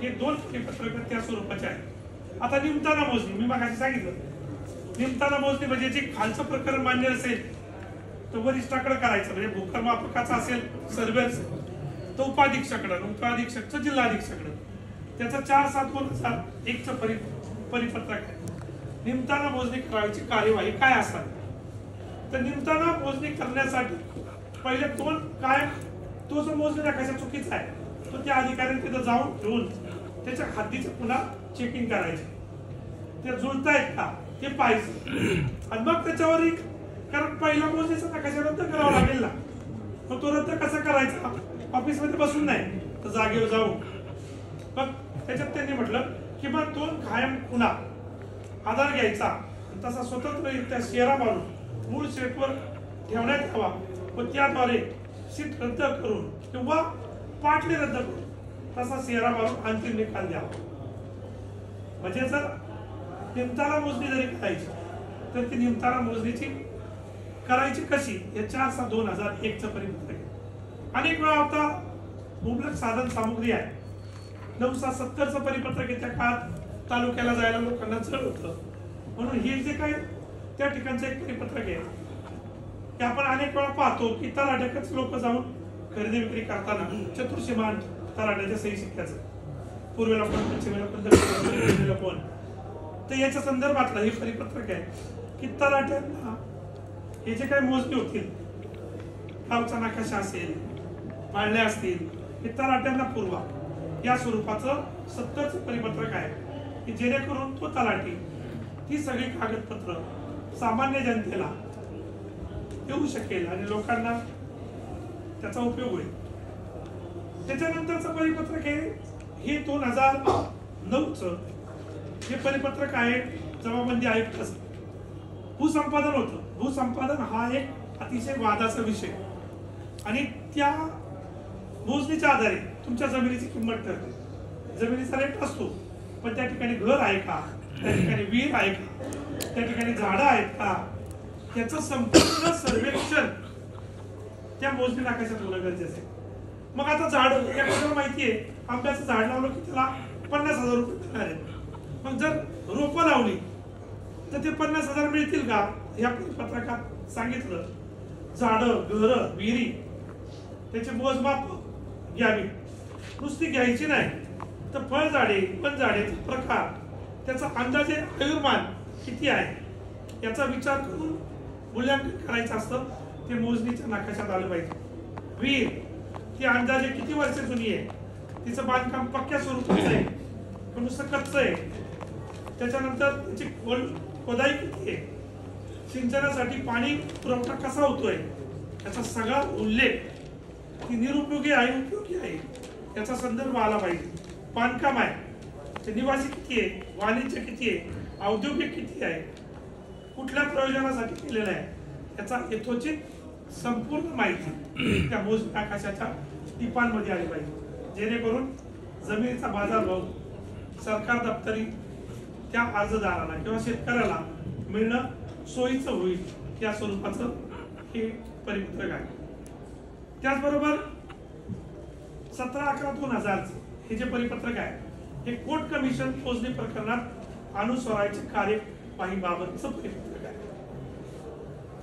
हे दोन परिपत्रक त्या स्वरूपाचे आहेत. आता निमताना मोजणी मी मागाशी सांगितलं. निमताना मोजणी म्हणजे जे खालचं प्रकरण मान्य असेल तर वरिष्ठाकडे करायचं म्हणजे भूकरमापकाचा असेल सर्वेअर तो उपाधीक्षकडं उपाधीक्षकचं जिल्हाधीक्षकडं त्याचा चार सात दोन हजार एकचं परि परिपत्रक आहे. निमताना मोजणी करायची कार्यवाही काय असतात तर निमताना मोजणी करण्यासाठी पहिले दोन काय तो जो मोजणी राखायचा चुकीचा आहे तो त्या अधिकाऱ्यांनी तिथं जाऊन घेऊन त्याच्या हद्दीचं पुन्हा चेकिंग करायचे. ते जुळतायत का? ते पाहिजे आणि मग त्याच्यावर एक कारण पहिला मोजणीचा कशा रद्द करावा लागेल ना. मग तो रद्द कसा करायचा? ऑफिसमध्ये बसून नाही. तर जागेवर जाऊ मग त्याच्यात त्यांनी म्हटलं की मग तो कायम खुणा. आधार घ्यायचा. तसा स्वतंत्ररित्या शेरा मारून मूळ सेटवर ठेवण्यात यावा. व त्याद्वारे सीट रद्द करून किंवा पाटले रद्द करून तसा शेरा मारून अंतिम निकाल द्यावा. म्हणजे जर निमताला मोजणी जरी करायची तर ती निमताला मोजणीची करायची कशी? या चार सहा दोन हजार एकचं परिपत्रक अनेक वेळा आता मुबलक साधन सामुग्री आहे. नऊ सहा सत्तरचं परिपत्रक आहे. त्या काळात तालुक्याला जायला लोकांना चढ होतं. म्हणून हे जे काही त्या ठिकाणचं एक परिपत्रक आहे ते आपण अनेक वेळा पाहतो की तलाट्याकच लोक जाऊन खरेदी विक्री करताना चतुर्शीमान तलाट्याच्या सही शिक्क्याचं. पूर्वेला पण पश्चिमेला पण दक्षिणेला पण, पण. तर याच्या संदर्भातलं हे परिपत्रक आहे की तलाट्यांना हे जे काही मोजणी होतील गावचा नकाशा असेल मांडल्या असतील हे तलाट्यांना पुरवा. या स्वरूपाचं सत्तरच परिपत्रक आहे की जेणेकरून तो तलाठी ती सगळी कागदपत्र सामान्य जनतेला देऊ शकेल आणि लोकांना त्याचा उपयोग होईल. त्याच्यानंतरचं परिपत्रक हे हे दोन हजार नऊच हे परिपत्रक आहे जमाबंदी आयुक्त भूसंपादन होतं. भूसंपादन हा एक अतिशय वादाचा विषय. आणि त्या मोजणीच्या आधारे तुमच्या जमिनीची किंमत ठरते. जमिनीचा रेट असतो पण त्या ठिकाणी घर आहे का? त्या ठिकाणी विहीर आहे का? त्या ठिकाणी झाडं आहेत का? त्याचं संपूर्ण सर्वेक्षण त्या मोजणी टाकायचं होणं गरजेचं आहे. मग आता झाड या कोणाला आहे आंब्याचं झाड लावलं की त्याला पन्नास हजार रुपये मिळणार आहेत. मग जर रोपं लावली तर ते पन्नास हजार मिळतील का? या पत्रकात सांगितलं. झाडं घरं विहिरी त्याचे मोजमाप घ्यावी. नुसती घ्यायची नाही. तर फळझाडे वन झाडे प्रकार त्याचा अंदाजे आयुर्मान किती आहे? याचा विचार करून मूल्यांकन करायचं असतं ते मोजणीच्या नाकाशात आलं पाहिजे. विहीर ती अंदाजे किती वर्ष जुनी आहे? तिचं बांधकाम पक्क्या स्वरूपाचं आहे पण नुसतं कच्चं आहे? त्याच्यानंतर त्याची खोल खोदाई किती आहे? सिंचनासाठी पाणी पुरवठा कसा होतोय? याचा सगळा उल्लेख की निरुपयोगी आहे उपयोगी आहे याचा संदर्भ आला पाहिजे. बांधकाम आहे. ते निवासी किती आहे? वाणिज्य किती आहे? औद्योगिक किती आहे? कुठल्या प्रयोजनासाठी केलेलं आहे? याचा यथोचित संपूर्ण माहिती त्या मोज आकाशाच्या टिपांमध्ये आली पाहिजे. जेणेकरून जमिनीचा बाजारभाव सरकार दप्तरी त्या अर्जदाराला किंवा शेतकऱ्याला मिळणं सोयीचं होईल या स्वरूपाचं हे परिपत्रक आहे. त्याचबरोबर सतरा अकरा दोन हजारचं हे जे परिपत्रक आहे हे कोर्ट कमिशन पोचणी प्रकरणात अनुस्वरायचे कार्यवाहीबाबतचं परिपत्रक आहे.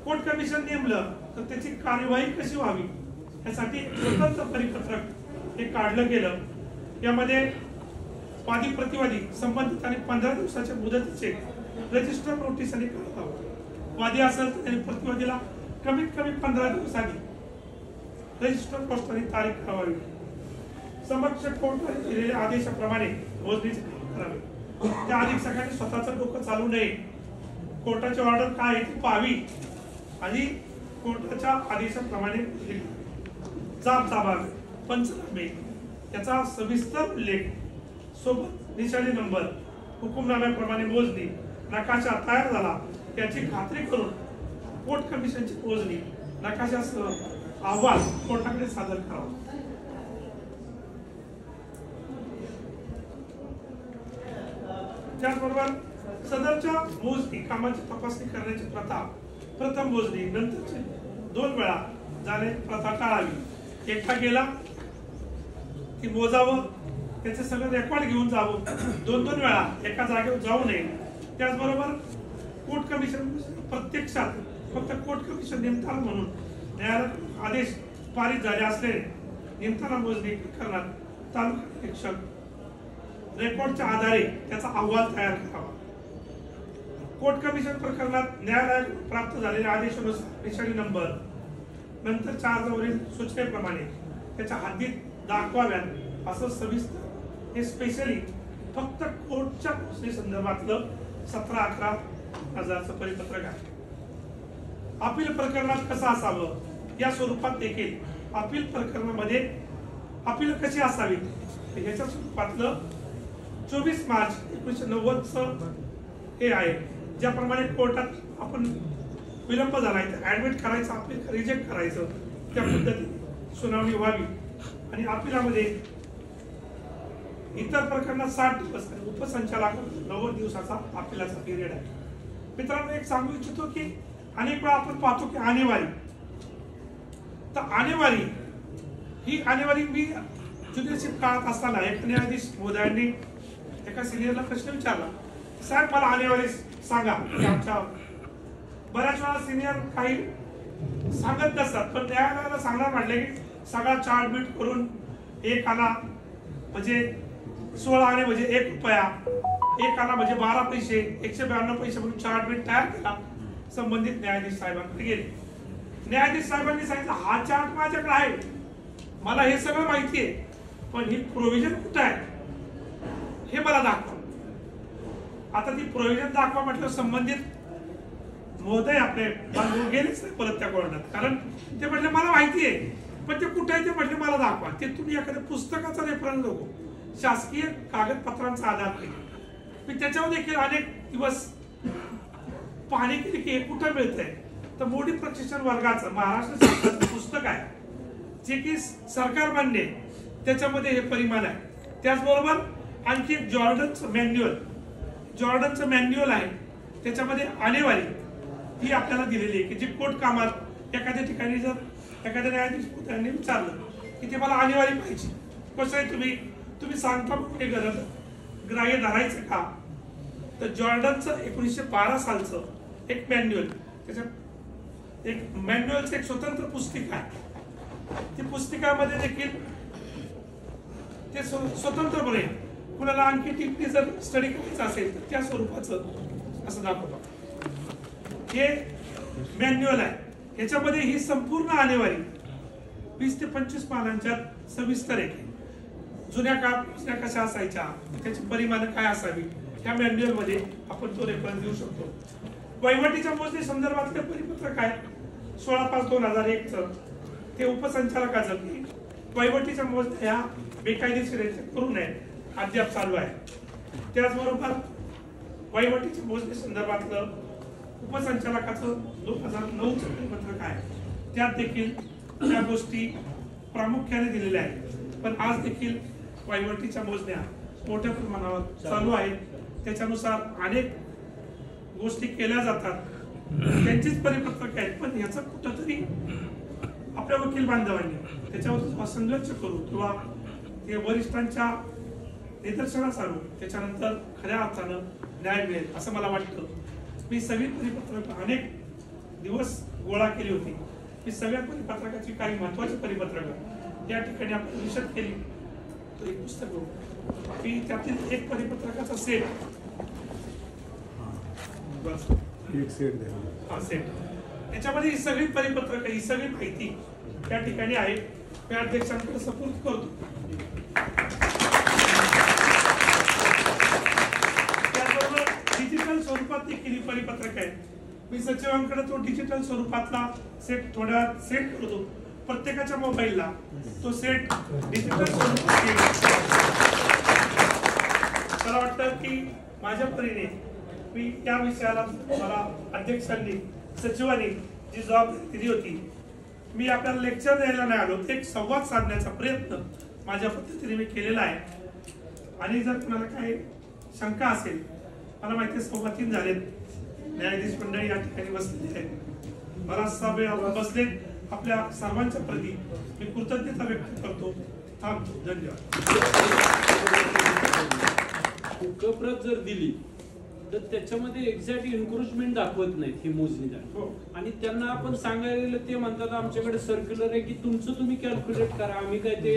कोर्ट कमिशन नेमलं तर त्याची कार्यवाही कशी व्हावी? यासाठी स्वतंत्र परिपत्रक हे काढलं गेलं. यामध्ये वादी प्रतिवादी संबंधित आणि पंधरा दिवसाच्या मुदतीचे रजिस्टर नोटीस आणि कळवावं वादी असेल तर त्यांनी प्रतिवादीला कमीत कमी पंधरा दिवसांनी रजिस्टर पोस्ट आणि तारीख करावी समक्ष कोर्टाने दिलेल्या आदेशाप्रमाणे मोजणीचे काम करावे. त्या अधीक्षकाने स्वतःचं डोकं चालू नये. कोर्टाची ऑर्डर काय आहे ती पाहावी आणि कोर्टाच्या आदेशाप्रमाणे जाब जाबावे पंचनामे याचा सविस्तर उल्लेख सोबत निशाणी नंबर हुकुमनाम्याप्रमाणे मोजणी नकाशा तयार झाला. याची खात्री करून कोर्ट कमिशनची मोजणी नकाशासह अहवाल कोर्टाकडे सादर करावा. त्याचबरोबर सदरच्या मोजणी कामाची तपासणी करण्याची प्रथा प्रथम मोजणी नंतरची दोन वेळा जाण्याची प्रथा टाळावी. एकटा गेला की मोजावं? त्याचे सगळं रेकॉर्ड घेऊन जावं. दोन दोन वेळा एका जागेवर जाऊ नये. त्याचबरोबर कोर्ट कमिशन प्रत्यक्षात फक्त कोर्ट कमिशन नेमताना म्हणून न्यायालयात आदेश पारित झाले असले नेमताना मोजणी करणार तालुका निरीक्षक रेकॉर्डच्या आधारे त्याचा अहवाल तयार करावा. कोर्ट कमिशन प्रकरणात न्यायालयात प्राप्त झालेल्या आदेशानुसार निशाणी नंबर नंतरच्या अर्जावरील सूचनेप्रमाणे त्याच्या हद्दीत दाखवाव्यात असं सविस्तर हे स्पेशली फक्त कोर्टच्या घोषणे संदर्भातलं सतरा अकरा हजारचं परिपत्रक आहे. अपील प्रकरणात कसं असावं? या स्वरूपात देखील अपील प्रकरणामध्ये अपील कशी असावी याच्या ह्याच्या स्वरूपातलं चोवीस मार्च एकोणीसशे नव्वदचं हे आहे. ज्याप्रमाणे कोर्टात आपण विलंब झाला आहे ऍडमिट करायचं अपील रिजेक्ट करायचं त्या पद्धतीने सुनावणी व्हावी. आणि अपिलामध्ये इतर प्रकरणात साठ दिवस आणि उपसंचालक नव्वद दिवसाचा अपिलाचा पिरियड आहे. मित्रांनो एक सांगू इच्छितो की अनेक वेळा आपण पाहतो की आणेवारी. तर आणेवारी ही आणेवारी मी ज्युडिशिप काळात असताना एक न्यायाधीश मोदयांनी एका सिनियरला प्रश्न विचारला साहेब मला आणेवारी सांगा. आमच्या बऱ्याच वेळा सिनियर काही सांगत नसतात पण न्यायालयाला सांगणार म्हटले की सगळा चार्ट बीट करून एक आला म्हणजे सोळा आणे म्हणजे एक रुपया. एक आणा म्हणजे बारा पैसे. एकशे ब्याण्णव पैसे म्हणून चार्ट बीट तयार केला. संबंधित न्यायाधीश साहेबांकडे गेले. न्यायाधीश साहेबांनी सांगितलं हा चार्ट माझ्याकडे आहे. मला हे सगळं माहिती आहे पण ही प्रोव्हिजन कुठं आहे? हे मला दाखवा. आता ती प्रोव्हिजन दाखवा म्हटलं संबंधित महोदय आपले बांधून गेलेच नाही परत त्या कोर्टात. कारण ते म्हटले मला माहिती आहे पण ते कुठे आहे ते म्हटले मला दाखवा. ते तुम्ही एखाद्या पुस्तकाचा रेफरन्स नको शासकीय कागदपत्रांचा आधार केला मी त्याच्यावर देखील अनेक दिवस पाहणी केली की हे कुठं मिळतंय. तर मोडी प्रशिक्षण वर्गाचं महाराष्ट्र सरकारचं पुस्तक आहे. जे की सरकार मान्य त्याच्यामध्ये हे परिमाण आहे. त्याचबरोबर आणखी एक जॉर्डनचं मॅन्युअल. जॉर्डनचं मॅन्युअल आहे. त्याच्यामध्ये आणेवारी ही आपल्याला दिलेली आहे की जी कोर्ट कामात एखाद्या ठिकाणी जर एखाद्या न्यायाधीश त्यांनी विचारलं की ते मला आणेवारी पाहिजे. कसं आहे तुम्ही तुम्ही सांगता कुठे हे गरज ग्राह्य धरायचं का? तर जॉर्डनचं एकोणीसशे बारा सालचं एक मॅन्युअल त्याच्यात एक मॅन्युअलचं एक स्वतंत्र पुस्तिका आहे. ती पुस्तिकामध्ये देखील ते स्वतंत्र स्वतंत्रपणे कुणाला आणखी टिप्पणी जर स्टडी करायचं असेल तर त्या स्वरूपाचं असं दाखवतो. हे मॅन्युअल आहे. याच्यामध्ये ही संपूर्ण आणेवारी वीस ते पंचवीस पानांच्या सविस्तर आहे. जुन्या काळात पुसण्या कशा असायच्या? त्याची परिमाणं काय असावी? ह्या मॅन्युअलमध्ये आपण तो रेफरन्स देऊ शकतो. वहिवटीच्या मोजणी संदर्भातले परिपत्रक आहे सोळा पाच दोन हजार एक ते उपसंचालकाचं की वहिवटीच्या मोजण्या ह्या बेकायदेशीर करू नये अद्याप चालू आहे. त्याचबरोबर वहिवाटीच्या मोजणी संदर्भातलं उपसंचालकाचं दोन हजार नऊचं परिपत्रक आहे. त्यात देखील त्या गोष्टी प्रामुख्याने दिलेल्या आहेत. पण आज देखील वायवटीच्या मोजण्या मोठ्या प्रमाणावर चालू आहेत. त्याच्यानुसार अनेक गोष्टी केल्या जातात. त्यांचीच परिपत्रक आहेत पण याचं कुठंतरी आपल्या वकील बांधवांनी त्याच्यावर संघर्ष करू किंवा ते वरिष्ठांच्या निदर्शनास आणू त्याच्यानंतर खऱ्या अर्थानं न्याय मिळेल असं मला वाटतं. मी सगळी परिपत्रक अनेक दिवस गोळा केली होती. मी सगळ्या परिपत्रकाची काही महत्वाची परिपत्रक या ठिकाणी आपण निषेध केली. तर एक पुस्तक बघू बाकी त्यातील एक परिपत्रकाचा सेट बस. एक सेट हा सेट याच्यामध्ये ही सगळी परिपत्रक ही सगळी माहिती त्या ठिकाणी आहे. मी अध्यक्षांकडे सपूर्द करतो. त्याचबरोबर डिजिटल स्वरूपात देखील ही परिपत्रक आहे मी सचिवांकडे तो डिजिटल स्वरूपातला सेट थोड्या सेट करतो. प्रत्येकाच्या मोबाईलला तो सेट डिजिटल. मला वाटतं की माझ्या परीने मी त्या विषयाला मला अध्यक्षांनी सचिवांनी जी जबाबदारी दिली होती मी आपल्याला लेक्चर द्यायला नाही आलो एक संवाद साधण्याचा प्रयत्न माझ्या पद्धतीने मी केलेला आहे. आणि जर तुम्हाला काही शंका असेल मला माहिती सव्वा तीन झालेत. न्यायाधीश मंडळी या ठिकाणी बसलेली आहेत. बराचसा वेळ आपण बसले आपल्या सर्वांच्या प्रती मी कृतज्ञता व्यक्त करतो. थांबतो धन्यवाद. हुकप्रत जर दिली तर त्याच्यामध्ये एक्झॅक्ट एन्क्रोचमेंट दाखवत नाहीत ही मोजणी हो. आणि त्यांना आपण सांगायला ते म्हणतात आमच्याकडे सर्क्युलर आहे की तुमचं तुम्ही कॅल्क्युलेट करा आम्ही काय ते